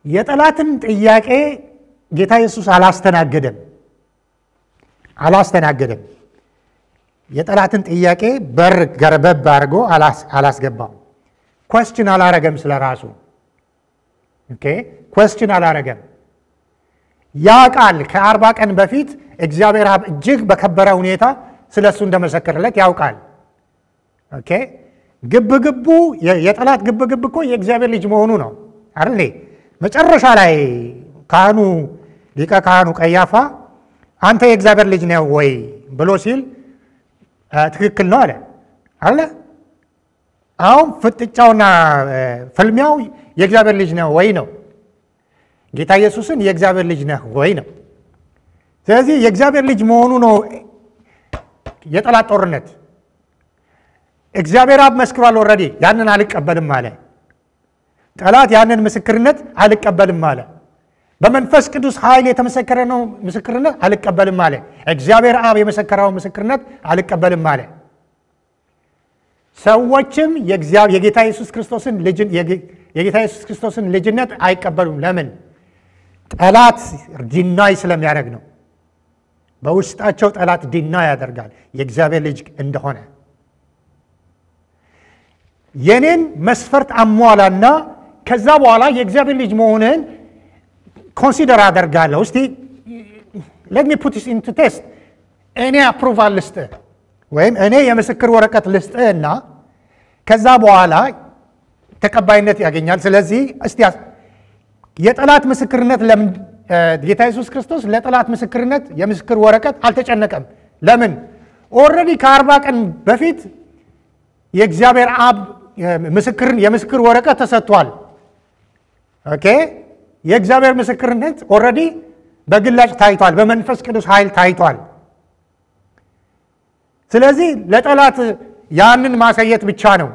የጠላትን ጥያቄ ጌታ ኢየሱስ አላስተናገደም አላስተናገደም። የጠላትን ጥያቄ በር ገረበብ አድርጎ አላስገባም። ኮስችን አላረገም ስለ ራሱ ኮስችን አላረገም። ያ ቃል ከአርባ ቀን በፊት እግዚአብሔር አብ እጅግ በከበረ ሁኔታ ስለ እሱ እንደመሰከርለት ያውቃል። ግብግቡ የጠላት ግብግብ እኮ የእግዚአብሔር ልጅ መሆኑ ነው አይደል? መጨረሻ ላይ ካህኑ ሊቀ ካህኑ ቀያፋ አንተ የእግዚአብሔር ልጅ ነው ወይ ብሎ ሲል ትክክል ነው አለ አለ። አሁን ፍጥጫውና ፍልሚያው የእግዚአብሔር ልጅ ነው ወይ ነው። ጌታ ኢየሱስን የእግዚአብሔር ልጅ ነህ ወይ ነው። ስለዚህ የእግዚአብሔር ልጅ መሆኑ ነው የጠላት ጦርነት። እግዚአብሔር አብ መስክሯል። already ያንን አልቀበልም አለ። ጠላት ያንን ምስክርነት አልቀበልም አለ። በመንፈስ ቅዱስ ኃይል የተመሰከረ ነው ምስክርነት አልቀበልም አለ። እግዚአብሔር አብ የመሰከረው ምስክርነት አልቀበልም አለ። ሰዎችም የጌታ ኢየሱስ ክርስቶስን የጌታ ኢየሱስ ክርስቶስን ልጅነት አይቀበሉም። ለምን? ጠላት deny ስለሚያደርግ ነው። በውስጣቸው ጠላት deny ያደርጋል የእግዚአብሔር ልጅ እንደሆነ። የኔን መስፈርት አሟላና ከዛ በኋላ የእግዚአብሔር ልጅ መሆንን consider አደርጋለሁ። እስቲ let me put into test እኔ approval ልስጥህ ወይም እኔ የምስክር ወረቀት ልስጥህ እና ከዛ በኋላ ተቀባይነት ያገኛል። ስለዚህ እስቲ የጠላት ምስክርነት ጌታ ኢየሱስ ክርስቶስ ለጠላት ምስክርነት የምስክር ወረቀት አልተጨነቀም? ለምን? already ከአርባ ቀን በፊት የእግዚአብሔር አብ የምስክር ወረቀት ተሰጥቷል። okay የእግዚአብሔር ምስክርነት already በግላጭ ታይቷል፣ በመንፈስ ቅዱስ ኃይል ታይቷል። ስለዚህ ለጠላት ያንን ማሳየት ብቻ ነው።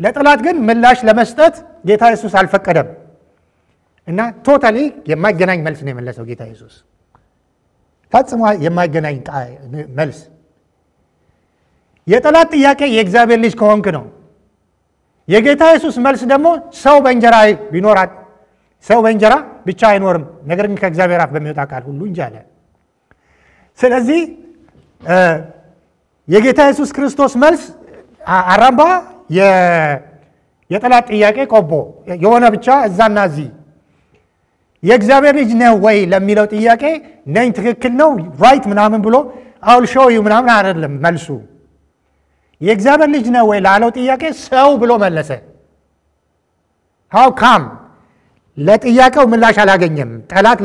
ለጠላት ግን ምላሽ ለመስጠት ጌታ ኢየሱስ አልፈቀደም እና ቶታሊ የማይገናኝ መልስ ነው የመለሰው ጌታ ኢየሱስ። ፈጽሞ የማይገናኝ መልስ። የጠላት ጥያቄ የእግዚአብሔር ልጅ ከሆንክ ነው። የጌታ ኢየሱስ መልስ ደግሞ ሰው በእንጀራ ቢኖራት ሰው በእንጀራ ብቻ አይኖርም፣ ነገር ግን ከእግዚአብሔር አፍ በሚወጣ ቃል ሁሉ እንጂ አለ። ስለዚህ የጌታ ኢየሱስ ክርስቶስ መልስ አራምባ የጠላት ጥያቄ ቆቦ የሆነ ብቻ እዛና እዚህ የእግዚአብሔር ልጅ ነህ ወይ ለሚለው ጥያቄ ነኝ፣ ትክክል ነው፣ right ምናምን ብሎ I'll show ምናምን አይደለም መልሱ። የእግዚአብሔር ልጅ ነህ ወይ ላለው ጥያቄ ሰው ብሎ መለሰ። how come ለጥያቄው ምላሽ አላገኘም። ጠላት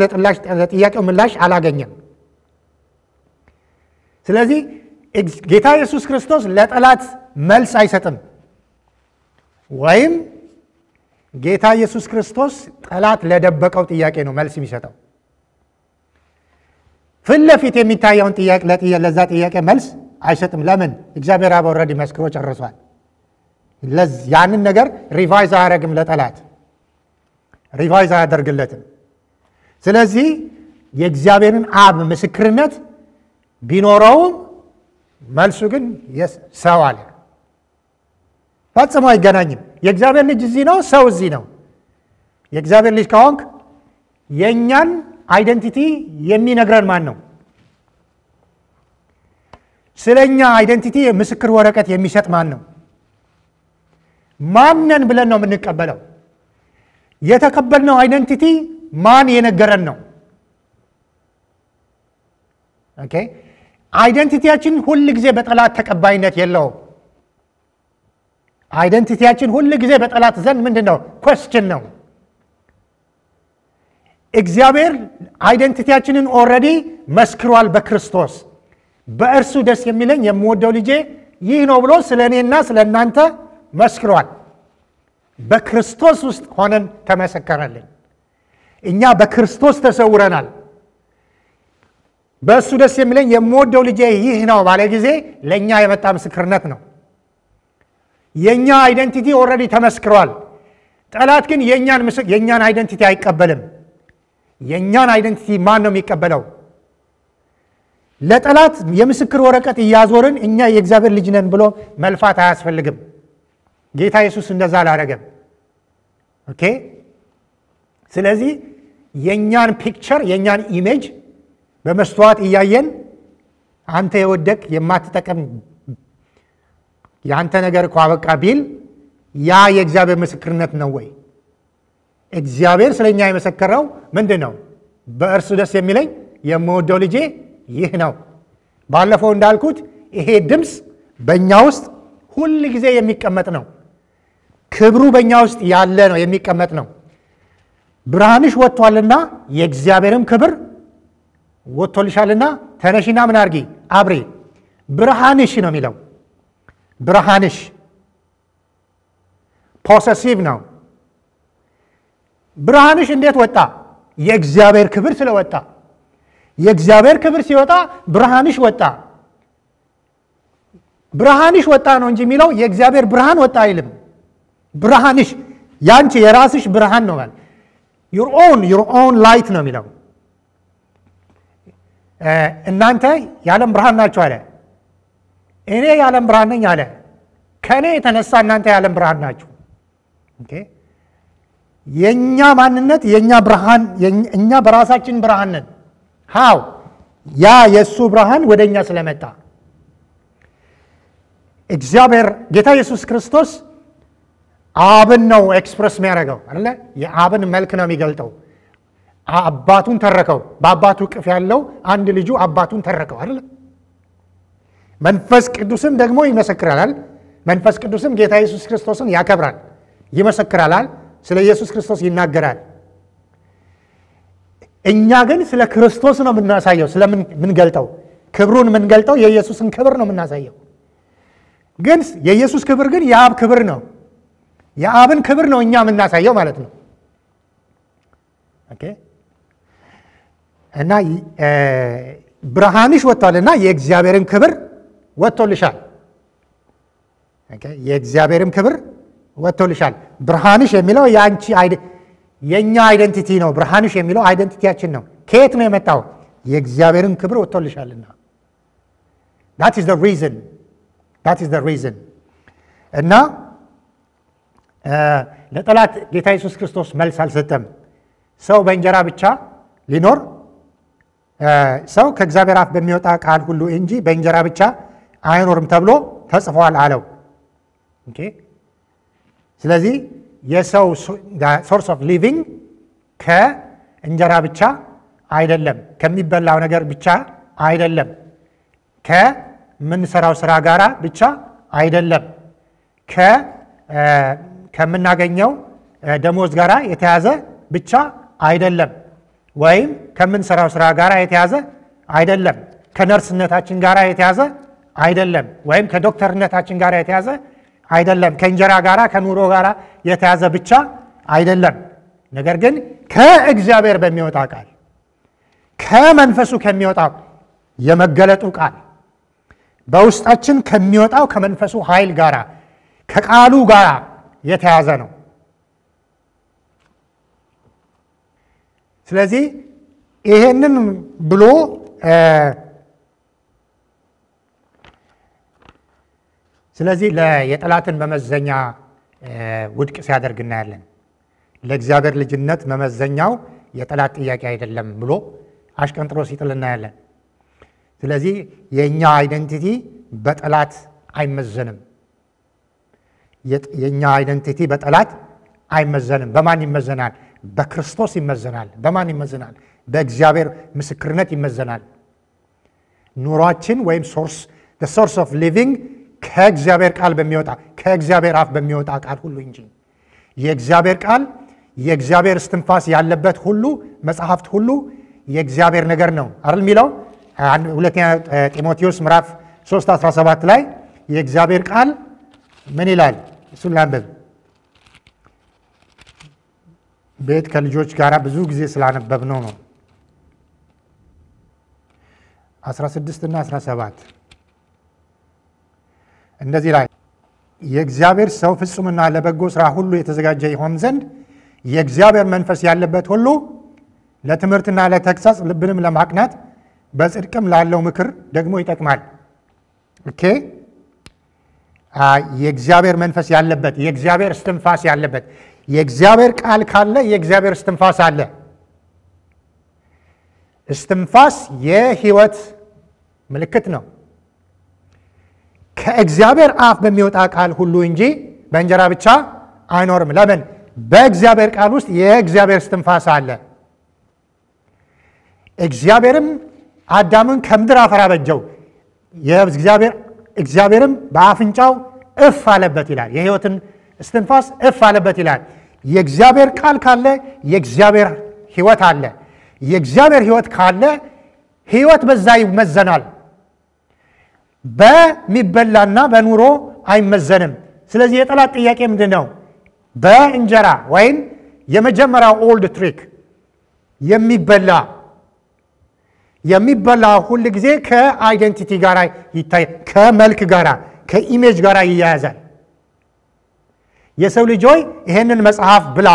ለጥያቄው ምላሽ አላገኘም። ስለዚህ ጌታ ኢየሱስ ክርስቶስ ለጠላት መልስ አይሰጥም። ወይም ጌታ ኢየሱስ ክርስቶስ ጠላት ለደበቀው ጥያቄ ነው መልስ የሚሰጠው። ፊት ለፊት የሚታየውን ለዛ ጥያቄ መልስ አይሰጥም። ለምን? እግዚአብሔር አብ already መስክሮ ጨርሷል። ያንን ነገር revise አያደርግም ለጠላት revise አያደርግለትም። ስለዚህ የእግዚአብሔርን አብ ምስክርነት ቢኖረውም መልሱ ግን ሰው አለ። ፈጽሞ አይገናኝም። የእግዚአብሔር ልጅ እዚህ ነው፣ ሰው እዚህ ነው። የእግዚአብሔር ልጅ ከሆንክ የእኛን identity የሚነግረን ማን ነው? ስለ እኛ identity ምስክር ወረቀት የሚሰጥ ማን ነው? ማንን ብለን ነው የምንቀበለው? የተቀበልነው identity ማን የነገረን ነው? okay identity ያችን ሁል ጊዜ በጠላት ተቀባይነት የለውም። identity ያችን ሁል ጊዜ በጠላት ዘንድ ምንድን ነው? question ነው። እግዚአብሔር identity ያችንን already መስክሯል በክርስቶስ በእርሱ ደስ የሚለኝ የምወደው ልጄ ይህ ነው ብሎ ስለ እኔና ስለ እናንተ መስክሯል። በክርስቶስ ውስጥ ሆነን ተመሰከረልን። እኛ በክርስቶስ ተሰውረናል። በእሱ ደስ የሚለኝ የምወደው ልጄ ይህ ነው ባለ ጊዜ ለእኛ የመጣ ምስክርነት ነው። የእኛ identity already ተመስክሯል። ጠላት ግን የእኛን identity አይቀበልም። የእኛን identity ማን ነው የሚቀበለው? ለጠላት የምስክር ወረቀት እያዞርን እኛ የእግዚአብሔር ልጅ ነን ብሎ መልፋት አያስፈልግም። ጌታ ኢየሱስ እንደዛ አላደረገም። okay። ስለዚህ የእኛን picture የእኛን image በመስተዋት እያየን አንተ የወደቅክ የማትጠቀም የአንተ ነገር እኮ አበቃ ቢል ያ የእግዚአብሔር ምስክርነት ነው ወይ? እግዚአብሔር ስለ እኛ የመሰከረው ምንድን ነው? በእርሱ ደስ የሚለኝ የምወደው ልጄ ይህ ነው። ባለፈው እንዳልኩት ይሄ ድምፅ በእኛ ውስጥ ሁል ጊዜ የሚቀመጥ ነው። ክብሩ በእኛ ውስጥ ያለ ነው፣ የሚቀመጥ ነው። ብርሃንሽ ወጥቷልና የእግዚአብሔርም ክብር ወጥቶልሻልና ተነሽና ምን አድርጊ አብሬ ብርሃንሽ ነው የሚለው ብርሃንሽ ፖሰሲቭ ነው። ብርሃንሽ እንዴት ወጣ? የእግዚአብሔር ክብር ስለወጣ። የእግዚአብሔር ክብር ሲወጣ ብርሃንሽ ወጣ። ብርሃንሽ ወጣ ነው እንጂ የሚለው የእግዚአብሔር ብርሃን ወጣ አይልም። ብርሃንሽ ያንቺ የራስሽ ብርሃን ነው ማለት your own light ነው የሚለው እናንተ የዓለም ብርሃን ናችሁ አለ። እኔ የዓለም ብርሃን ነኝ አለ። ከእኔ የተነሳ እናንተ የዓለም ብርሃን ናችሁ። የእኛ ማንነት የእኛ ብርሃን እኛ በራሳችን ብርሃን ነን። how ያ የእሱ ብርሃን ወደ እኛ ስለመጣ እግዚአብሔር ጌታ ኢየሱስ ክርስቶስ አብን ነው express የሚያደርገው አለ። የአብን መልክ ነው የሚገልጠው። አባቱን ተረከው። በአባቱ እቅፍ ያለው አንድ ልጁ አባቱን ተረከው አይደለ? መንፈስ ቅዱስም ደግሞ ይመሰክራል። መንፈስ ቅዱስም ጌታ ኢየሱስ ክርስቶስን ያከብራል፣ ይመሰክራል፣ ስለ ኢየሱስ ክርስቶስ ይናገራል። እኛ ግን ስለ ክርስቶስ ነው የምናሳየው፣ ስለምንገልጠው ክብሩን የምንገልጠው የኢየሱስን ክብር ነው የምናሳየው። ግን የኢየሱስ ክብር ግን የአብ ክብር ነው። የአብን ክብር ነው እኛ የምናሳየው ማለት ነው። እና ብርሃንሽ ወጥቷልና የእግዚአብሔርን ክብር ወጥቶልሻል። የእግዚአብሔርም ክብር ወጥቶልሻል። ብርሃንሽ የሚለው የአንቺ የእኛ identity ነው። ብርሃንሽ የሚለው identity ያችን ነው። ከየት ነው የመጣው? የእግዚአብሔርን ክብር ወጥቶልሻልና that is reason እና ለጠላት ጌታ ኢየሱስ ክርስቶስ መልስ አልሰጠም። ሰው በእንጀራ ብቻ ሊኖር ሰው ከእግዚአብሔር አፍ በሚወጣ ቃል ሁሉ እንጂ በእንጀራ ብቻ አይኖርም ተብሎ ተጽፏል አለው። ስለዚህ የሰው source of living ከእንጀራ ብቻ አይደለም፣ ከሚበላው ነገር ብቻ አይደለም፣ ከምንሰራው ስራ ጋራ ብቻ አይደለም፣ ከምናገኘው ደሞዝ ጋራ የተያዘ ብቻ አይደለም ወይም ከምንሰራው ስራ ጋር የተያዘ አይደለም። ከነርስነታችን ጋር የተያዘ አይደለም። ወይም ከዶክተርነታችን ጋር የተያዘ አይደለም። ከእንጀራ ጋር ከኑሮ ጋር የተያዘ ብቻ አይደለም። ነገር ግን ከእግዚአብሔር በሚወጣ ቃል ከመንፈሱ ከሚወጣ የመገለጡ ቃል በውስጣችን ከሚወጣው ከመንፈሱ ኃይል ጋር ከቃሉ ጋር የተያዘ ነው። ስለዚህ ይሄንን ብሎ ስለዚህ የጠላትን መመዘኛ ውድቅ ሲያደርግ እናያለን። ለእግዚአብሔር ልጅነት መመዘኛው የጠላት ጥያቄ አይደለም ብሎ አሽቀንጥሮ ሲጥል እናያለን። ስለዚህ የእኛ identity በጠላት አይመዘንም። የእኛ identity በጠላት አይመዘንም። በማን ይመዘናል? በክርስቶስ ይመዘናል። በማን ይመዘናል? በእግዚአብሔር ምስክርነት ይመዘናል። ኑሯችን ወይም source of living ከእግዚአብሔር ቃል በሚወጣ ከእግዚአብሔር አፍ በሚወጣ ቃል ሁሉ እንጂ የእግዚአብሔር ቃል የእግዚአብሔር እስትንፋስ ያለበት ሁሉ መጽሐፍት ሁሉ የእግዚአብሔር ነገር ነው አይደል የሚለው ሁለተኛ ጢሞቴዎስ ምዕራፍ 3 17 ላይ የእግዚአብሔር ቃል ምን ይላል? እሱን ላንብብ። ቤት ከልጆች ጋር ብዙ ጊዜ ስላነበብ ነው ነው 16 እና 17 እንደዚህ ላይ የእግዚአብሔር ሰው ፍጹምና ለበጎ ሥራ ሁሉ የተዘጋጀ ይሆን ዘንድ የእግዚአብሔር መንፈስ ያለበት ሁሉ ለትምህርትና ለተግሳጽ ልብንም ለማቅናት በጽድቅም ላለው ምክር ደግሞ ይጠቅማል። okay የእግዚአብሔር መንፈስ ያለበት የእግዚአብሔር እስትንፋስ ያለበት የእግዚአብሔር ቃል ካለ የእግዚአብሔር እስትንፋስ አለ። እስትንፋስ የሕይወት ምልክት ነው። ከእግዚአብሔር አፍ በሚወጣ ቃል ሁሉ እንጂ በእንጀራ ብቻ አይኖርም። ለምን? በእግዚአብሔር ቃል ውስጥ የእግዚአብሔር እስትንፋስ አለ። እግዚአብሔርም አዳምን ከምድር አፈር አበጀው፣ እግዚአብሔርም በአፍንጫው እፍ አለበት ይላል። የሕይወትን እስትንፋስ እፍ አለበት ይላል። የእግዚአብሔር ቃል ካለ የእግዚአብሔር ሕይወት አለ። የእግዚአብሔር ሕይወት ካለ ሕይወት በዛ ይመዘናል። በሚበላና በኑሮ አይመዘንም። ስለዚህ የጠላት ጥያቄ ምንድን ነው? በእንጀራ ወይም የመጀመሪያው old trick የሚበላ የሚበላ ሁል ጊዜ ከ identity ጋር ይታያል፣ ከመልክ ጋር ከ image ጋር ይያያዛል። የሰው ልጅ ሆይ ይሄንን መጽሐፍ ብላ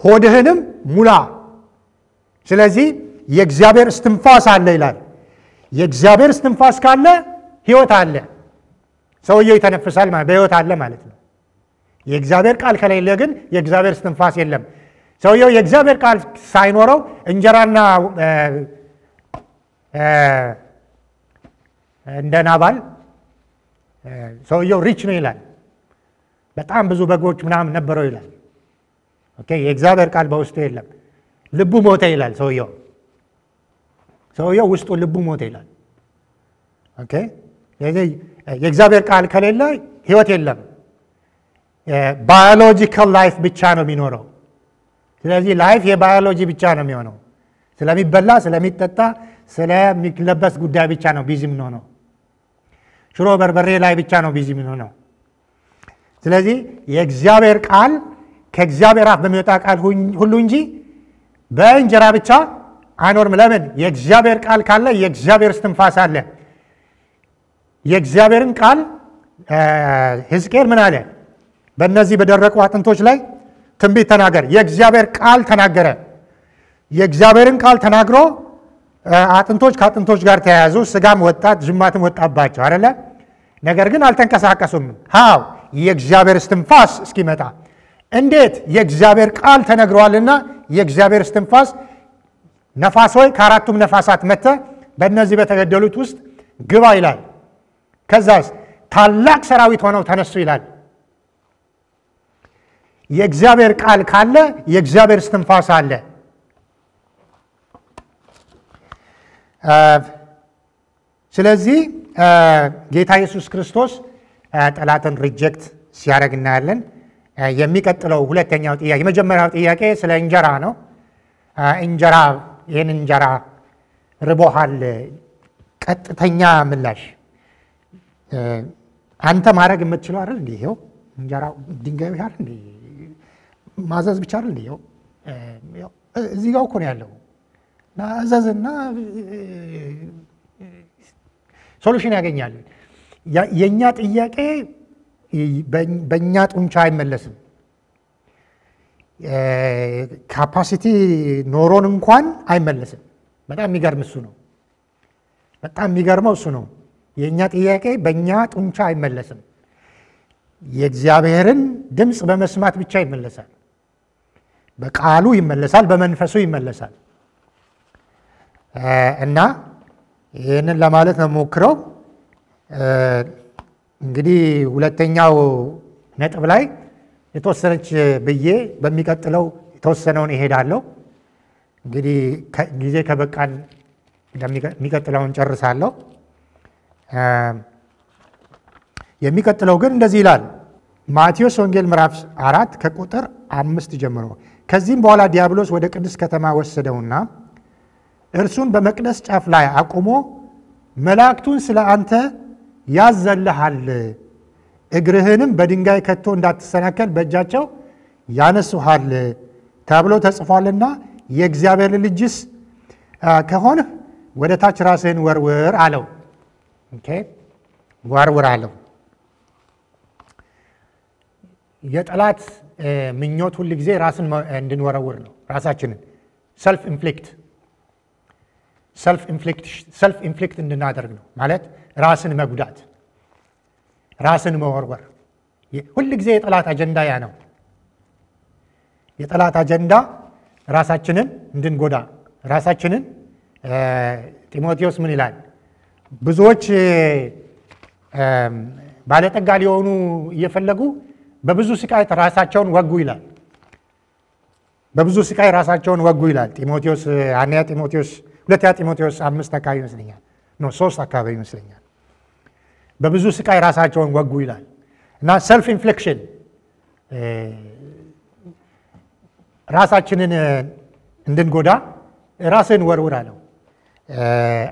ሆድህንም ሙላ። ስለዚህ የእግዚአብሔር እስትንፋስ አለ ይላል። የእግዚአብሔር እስትንፋስ ካለ ሕይወት አለ። ሰውየው ይተነፍሳል፣ በሕይወት አለ ማለት ነው። የእግዚአብሔር ቃል ከሌለ ግን የእግዚአብሔር እስትንፋስ የለም። ሰውየው የእግዚአብሔር ቃል ሳይኖረው እንጀራና እንደ ናባል ሰውየው rich ነው ይላል። በጣም ብዙ በጎች ምናምን ነበረው ይላል። የእግዚአብሔር ቃል በውስጡ የለም። ልቡ ሞተ ይላል ሰውየው ሰውየው ውስጡ ልቡ ሞተ ይላል። የእግዚአብሔር ቃል ከሌለ ሕይወት የለም። biological life ብቻ ነው የሚኖረው። ስለዚህ life የ biology ብቻ ነው የሚሆነው። ስለሚበላ ስለሚጠጣ ስለሚለበስ ጉዳይ ብቻ ነው busy የምንሆነው። ሽሮ በርበሬ ላይ ብቻ ነው busy የምንሆነው። ስለዚህ የእግዚአብሔር ቃል ከእግዚአብሔር አፍ በሚወጣ ቃል ሁሉ እንጂ በእንጀራ ብቻ አይኖርም። ለምን? የእግዚአብሔር ቃል ካለ የእግዚአብሔር እስትንፋስ አለ። የእግዚአብሔርን ቃል ሕዝቅኤል ምን አለ? በእነዚህ በደረቁ አጥንቶች ላይ ትንቢት ተናገር። የእግዚአብሔር ቃል ተናገረ። የእግዚአብሔርን ቃል ተናግሮ አጥንቶች ከአጥንቶች ጋር ተያያዙ፣ ስጋም ወጣት ጅማትም ወጣባቸው አደለ። ነገር ግን አልተንቀሳቀሱም። ሃው የእግዚአብሔር እስትንፋስ እስኪመጣ እንዴት? የእግዚአብሔር ቃል ተነግረዋልና የእግዚአብሔር እስትንፋስ ነፋስ ሆይ ከአራቱም ነፋሳት መጥተ በእነዚህ በተገደሉት ውስጥ ግባ ይላል። ከዛስ ታላቅ ሰራዊት ሆነው ተነሱ ይላል። የእግዚአብሔር ቃል ካለ የእግዚአብሔር እስትንፋስ አለ። ስለዚህ ጌታ ኢየሱስ ክርስቶስ ጠላትን ሪጀክት ሲያደርግ እናያለን። የሚቀጥለው ሁለተኛው ጥያቄ የመጀመሪያው ጥያቄ ስለ እንጀራ ነው። እንጀራ ይህን እንጀራ ርቦሃል? ቀጥተኛ ምላሽ አንተ ማድረግ የምትችለው አይደል? እንዲህ ይኸው እንጀራ ድንጋዩ አይደል? ማዘዝ ብቻ አይደል? እዚህ ጋር እኮ ነው ያለው እዘዝና ሶሉሽን ያገኛል። የእኛ ጥያቄ በእኛ ጡንቻ አይመለስም። capacity ኖሮን እንኳን አይመለስም። በጣም የሚገርም እሱ ነው። በጣም የሚገርመው እሱ ነው። የእኛ ጥያቄ በእኛ ጡንቻ አይመለስም። የእግዚአብሔርን ድምፅ በመስማት ብቻ ይመለሳል። በቃሉ ይመለሳል፣ በመንፈሱ ይመለሳል። እና ይህንን ለማለት ነው የምሞክረው። እንግዲህ ሁለተኛው ነጥብ ላይ የተወሰነች ብዬ በሚቀጥለው የተወሰነውን እሄዳለሁ። እንግዲህ ጊዜ ከበቃን የሚቀጥለውን ጨርሳለሁ። የሚቀጥለው ግን እንደዚህ ይላል። ማቴዎስ ወንጌል ምዕራፍ አራት ከቁጥር አምስት ጀምሮ ከዚህም በኋላ ዲያብሎስ ወደ ቅድስት ከተማ ወሰደውና እርሱን በመቅደስ ጫፍ ላይ አቁሞ መላእክቱን ስለ አንተ ያዘልሃል፣ እግርህንም በድንጋይ ከቶ እንዳትሰናከል በእጃቸው ያነሱሃል ተብሎ ተጽፏልና የእግዚአብሔር ልጅስ ከሆንህ ወደ ታች ራስህን ወርውር አለው። ወርውር አለው። የጠላት ምኞት ሁል ጊዜ ራስን እንድንወረውር ነው። ራሳችንን self inflict ሰልፍ ኢንፍሊክት እንድናደርግ ነው ማለት ራስን መጉዳት፣ ራስን መወርወር። ሁል ጊዜ የጠላት አጀንዳ ያ ነው። የጠላት አጀንዳ ራሳችንን እንድንጎዳ ራሳችንን ጢሞቴዎስ ምን ይላል? ብዙዎች ባለጠጋ ሊሆኑ እየፈለጉ በብዙ ስቃይ ራሳቸውን ወጉ ይላል። በብዙ ስቃይ ራሳቸውን ወጉ ይላል። ጢሞቴዎስ አንደኛ ጢሞቴዎስ ሁለተኛ ጢሞቴዎስ አምስት አካባቢ ይመስለኛል፣ no ሶስት አካባቢ ይመስለኛል። በብዙ ስቃይ ራሳቸውን ወጉ ይላል። እና self infliction ራሳችንን እንድንጎዳ ራስን ወርውር አለው።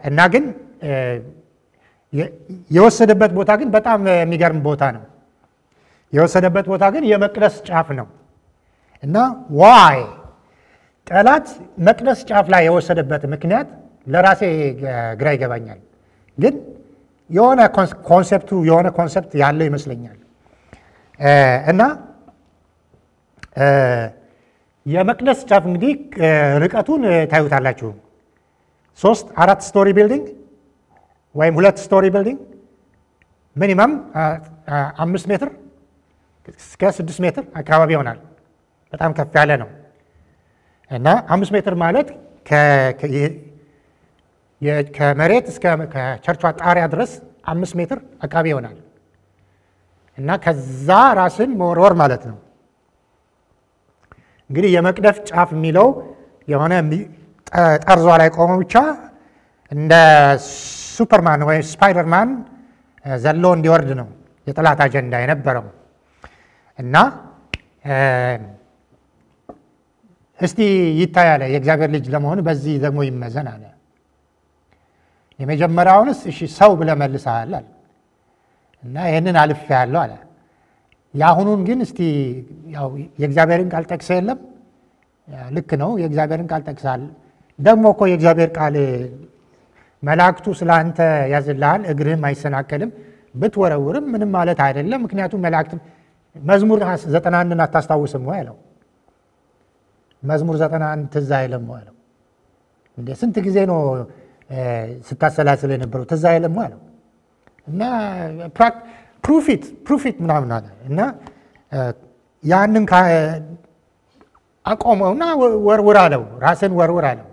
እና ግን የወሰደበት ቦታ ግን በጣም የሚገርም ቦታ ነው። የወሰደበት ቦታ ግን የመቅደስ ጫፍ ነው። እና why ጠላት መቅደስ ጫፍ ላይ የወሰደበት ምክንያት ለራሴ ግራ ይገባኛል። ግን የሆነ concept ኡ የሆነ concept ያለው ይመስለኛል እና የመቅደስ ጫፍ እንግዲህ ርቀቱን ታዩታላችሁ። ሶስት አራት story building ወይም ሁለት story building minimum አምስት ሜትር እስከ ስድስት ሜትር አካባቢ ይሆናል። በጣም ከፍ ያለ ነው እና አምስት ሜትር ማለት ከመሬት እስከ ከቸርቿ ጣሪያ ድረስ አምስት ሜትር አካባቢ ይሆናል እና ከዛ ራስን መወርወር ማለት ነው። እንግዲህ የመቅደስ ጫፍ የሚለው የሆነ ጠርዟ ላይ ቆመ ብቻ እንደ ሱፐርማን ወይም ስፓይደርማን ዘሎ እንዲወርድ ነው የጠላት አጀንዳ የነበረው እና እስቲ ይታያለ የእግዚአብሔር ልጅ ለመሆን በዚህ ደግሞ ይመዘን አለ። የመጀመሪያውንስ እሺ ሰው ብለህ መልሰሃል አለ እና ይህንን አልፌ ያለው አለ። የአሁኑን ግን እስቲ ያው የእግዚአብሔርን ቃል ጠቅሰ የለም ልክ ነው። የእግዚአብሔርን ቃል ጠቅሳል። ደግሞ እኮ የእግዚአብሔር ቃል መላእክቱ ስለ አንተ ያዝልሃል፣ እግርህም አይሰናከልም፣ ብትወረውርም ምንም ማለት አይደለም። ምክንያቱም መላእክትም መዝሙር ዘጠና አንድን አታስታውስም ወይ አለው። መዝሙር ዘጠና አንድ ትዝ አይልም ወይ አለው። እንደ ስንት ጊዜ ነው ስታሰላስል የነበረው ትዝ አይልም ወይ አለው እና ፕሩፊት ፕሩፊት ምናምን አለ እና ያንን አቆመውና ወርውር አለው። ራስን ወርውር አለው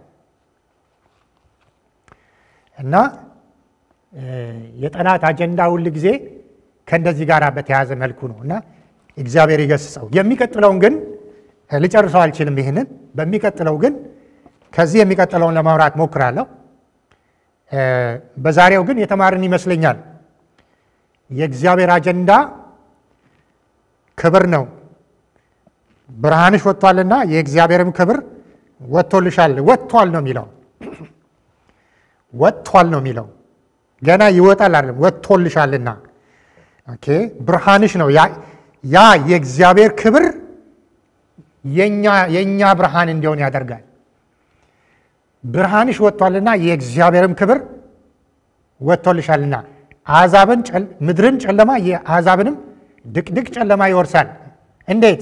እና የጠላት አጀንዳ ሁል ጊዜ ከእንደዚህ ጋር በተያያዘ መልኩ ነው እና እግዚአብሔር ይገስጸው። የሚቀጥለውን ግን ልጨርሰው አልችልም። ይህንን በሚቀጥለው ግን ከዚህ የሚቀጥለውን ለማውራት ሞክራለሁ። በዛሬው ግን የተማርን ይመስለኛል። የእግዚአብሔር አጀንዳ ክብር ነው። ብርሃንሽ ወጥቷልና የእግዚአብሔርም ክብር ወጥቶልሻል። ወጥቷል ነው የሚለው ወጥቷል ነው የሚለው ገና ይወጣል አይደለም፣ ወጥቶልሻልና። ብርሃንሽ ነው ያ የእግዚአብሔር ክብር የእኛ ብርሃን እንዲሆን ያደርጋል። ብርሃንሽ ወጥቷልና የእግዚአብሔርም ክብር ወጥቶልሻልና አሕዛብን ምድርን ጨለማ የአሕዛብንም ድቅድቅ ጨለማ ይወርሳል። እንዴት?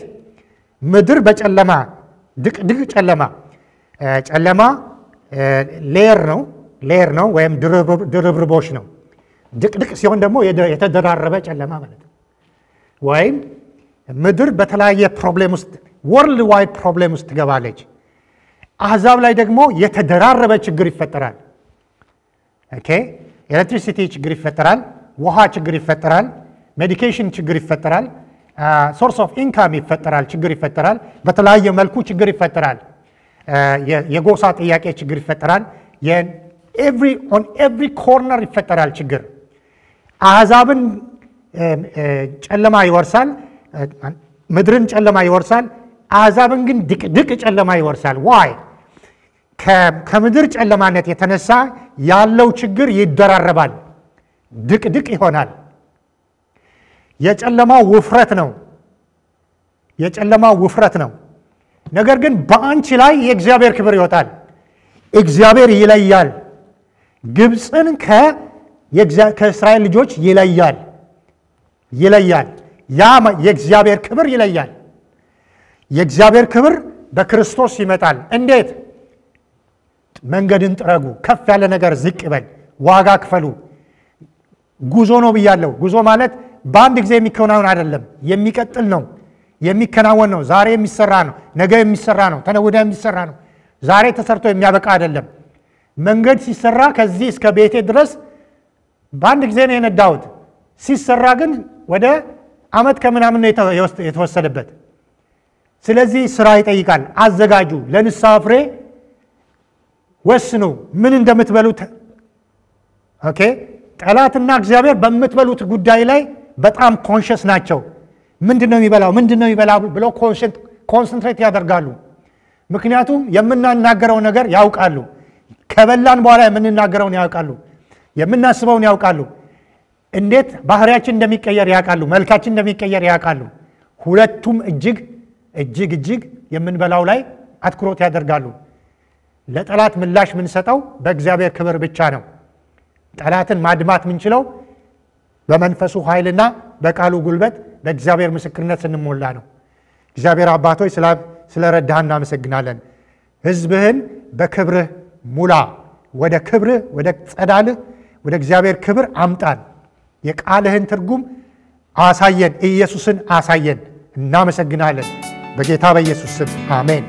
ምድር በጨለማ ድቅድቅ ጨለማ ጨለማ layer ነው layer ነው ወይም ድርብርቦች ነው። ድቅድቅ ሲሆን ደግሞ የተደራረበ ጨለማ ማለት ነው። ወይም ምድር በተለያየ problem ውስጥ worldwide problem ውስጥ ትገባለች። አሕዛብ ላይ ደግሞ የተደራረበ ችግር ይፈጠራል። okay electricity ችግር ይፈጠራል። ውሃ ችግር ይፈጠራል። medication ችግር ይፈጠራል። source of income ይፈጠራል፣ ችግር ይፈጠራል። በተለያየ መልኩ ችግር ይፈጠራል። የጎሳ ጥያቄ ችግር ይፈጠራል። on every corner ይፈጠራል ችግር። አሕዛብን ጨለማ ይወርሳል፣ ምድርን ጨለማ ይወርሳል። አሕዛብን ግን ድቅድቅ ጨለማ ይወርሳል። ዋይ ከምድር ጨለማነት የተነሳ ያለው ችግር ይደራረባል፣ ድቅድቅ ይሆናል። የጨለማው ውፍረት ነው። የጨለማው ውፍረት ነው። ነገር ግን በአንቺ ላይ የእግዚአብሔር ክብር ይወጣል። እግዚአብሔር ይለያል። ግብፅን ከእስራኤል ልጆች ይለያል ይለያል። ያ የእግዚአብሔር ክብር ይለያል። የእግዚአብሔር ክብር በክርስቶስ ይመጣል። እንዴት? መንገድን ጥረጉ፣ ከፍ ያለ ነገር ዝቅ በል፣ ዋጋ ክፈሉ። ጉዞ ነው ብያለሁ። ጉዞ ማለት በአንድ ጊዜ የሚከናወን አይደለም፣ የሚቀጥል ነው፣ የሚከናወን ነው። ዛሬ የሚሰራ ነው፣ ነገ የሚሰራ ነው፣ ወዲያ የሚሰራ ነው። ዛሬ ተሰርቶ የሚያበቃ አይደለም። መንገድ ሲሰራ ከዚህ እስከ ቤቴ ድረስ በአንድ ጊዜ ነው የነዳሁት። ሲሰራ ግን ወደ ዓመት ከምናምን ነው የተወሰደበት። ስለዚህ ስራ ይጠይቃል። አዘጋጁ፣ ለንስሐ ፍሬ ወስኑ። ምን እንደምትበሉት okay። ጠላትና እግዚአብሔር በምትበሉት ጉዳይ ላይ በጣም conscious ናቸው። ምንድን ነው የሚበላው ምንድን ነው የሚበላው ብለው concentrate ያደርጋሉ። ምክንያቱም የምናናገረው ነገር ያውቃሉ። ከበላን በኋላ የምንናገረውን ያውቃሉ። የምናስበውን ያውቃሉ። እንዴት ባህሪያችን እንደሚቀየር ያውቃሉ። መልካችን እንደሚቀየር ያውቃሉ። ሁለቱም እጅግ እጅግ እጅግ የምንበላው ላይ አትኩሮት ያደርጋሉ። ለጠላት ምላሽ የምንሰጠው በእግዚአብሔር ክብር ብቻ ነው። ጠላትን ማድማት የምንችለው በመንፈሱ ኃይልና በቃሉ ጉልበት በእግዚአብሔር ምስክርነት ስንሞላ ነው። እግዚአብሔር አባቶች ስለ ረዳህ እናመሰግናለን። ሕዝብህን በክብርህ ሙላ። ወደ ክብርህ ወደ ጸዳልህ ወደ እግዚአብሔር ክብር አምጣን። የቃልህን ትርጉም አሳየን። ኢየሱስን አሳየን። እናመሰግናለን። በጌታ በኢየሱስ ስም አሜን።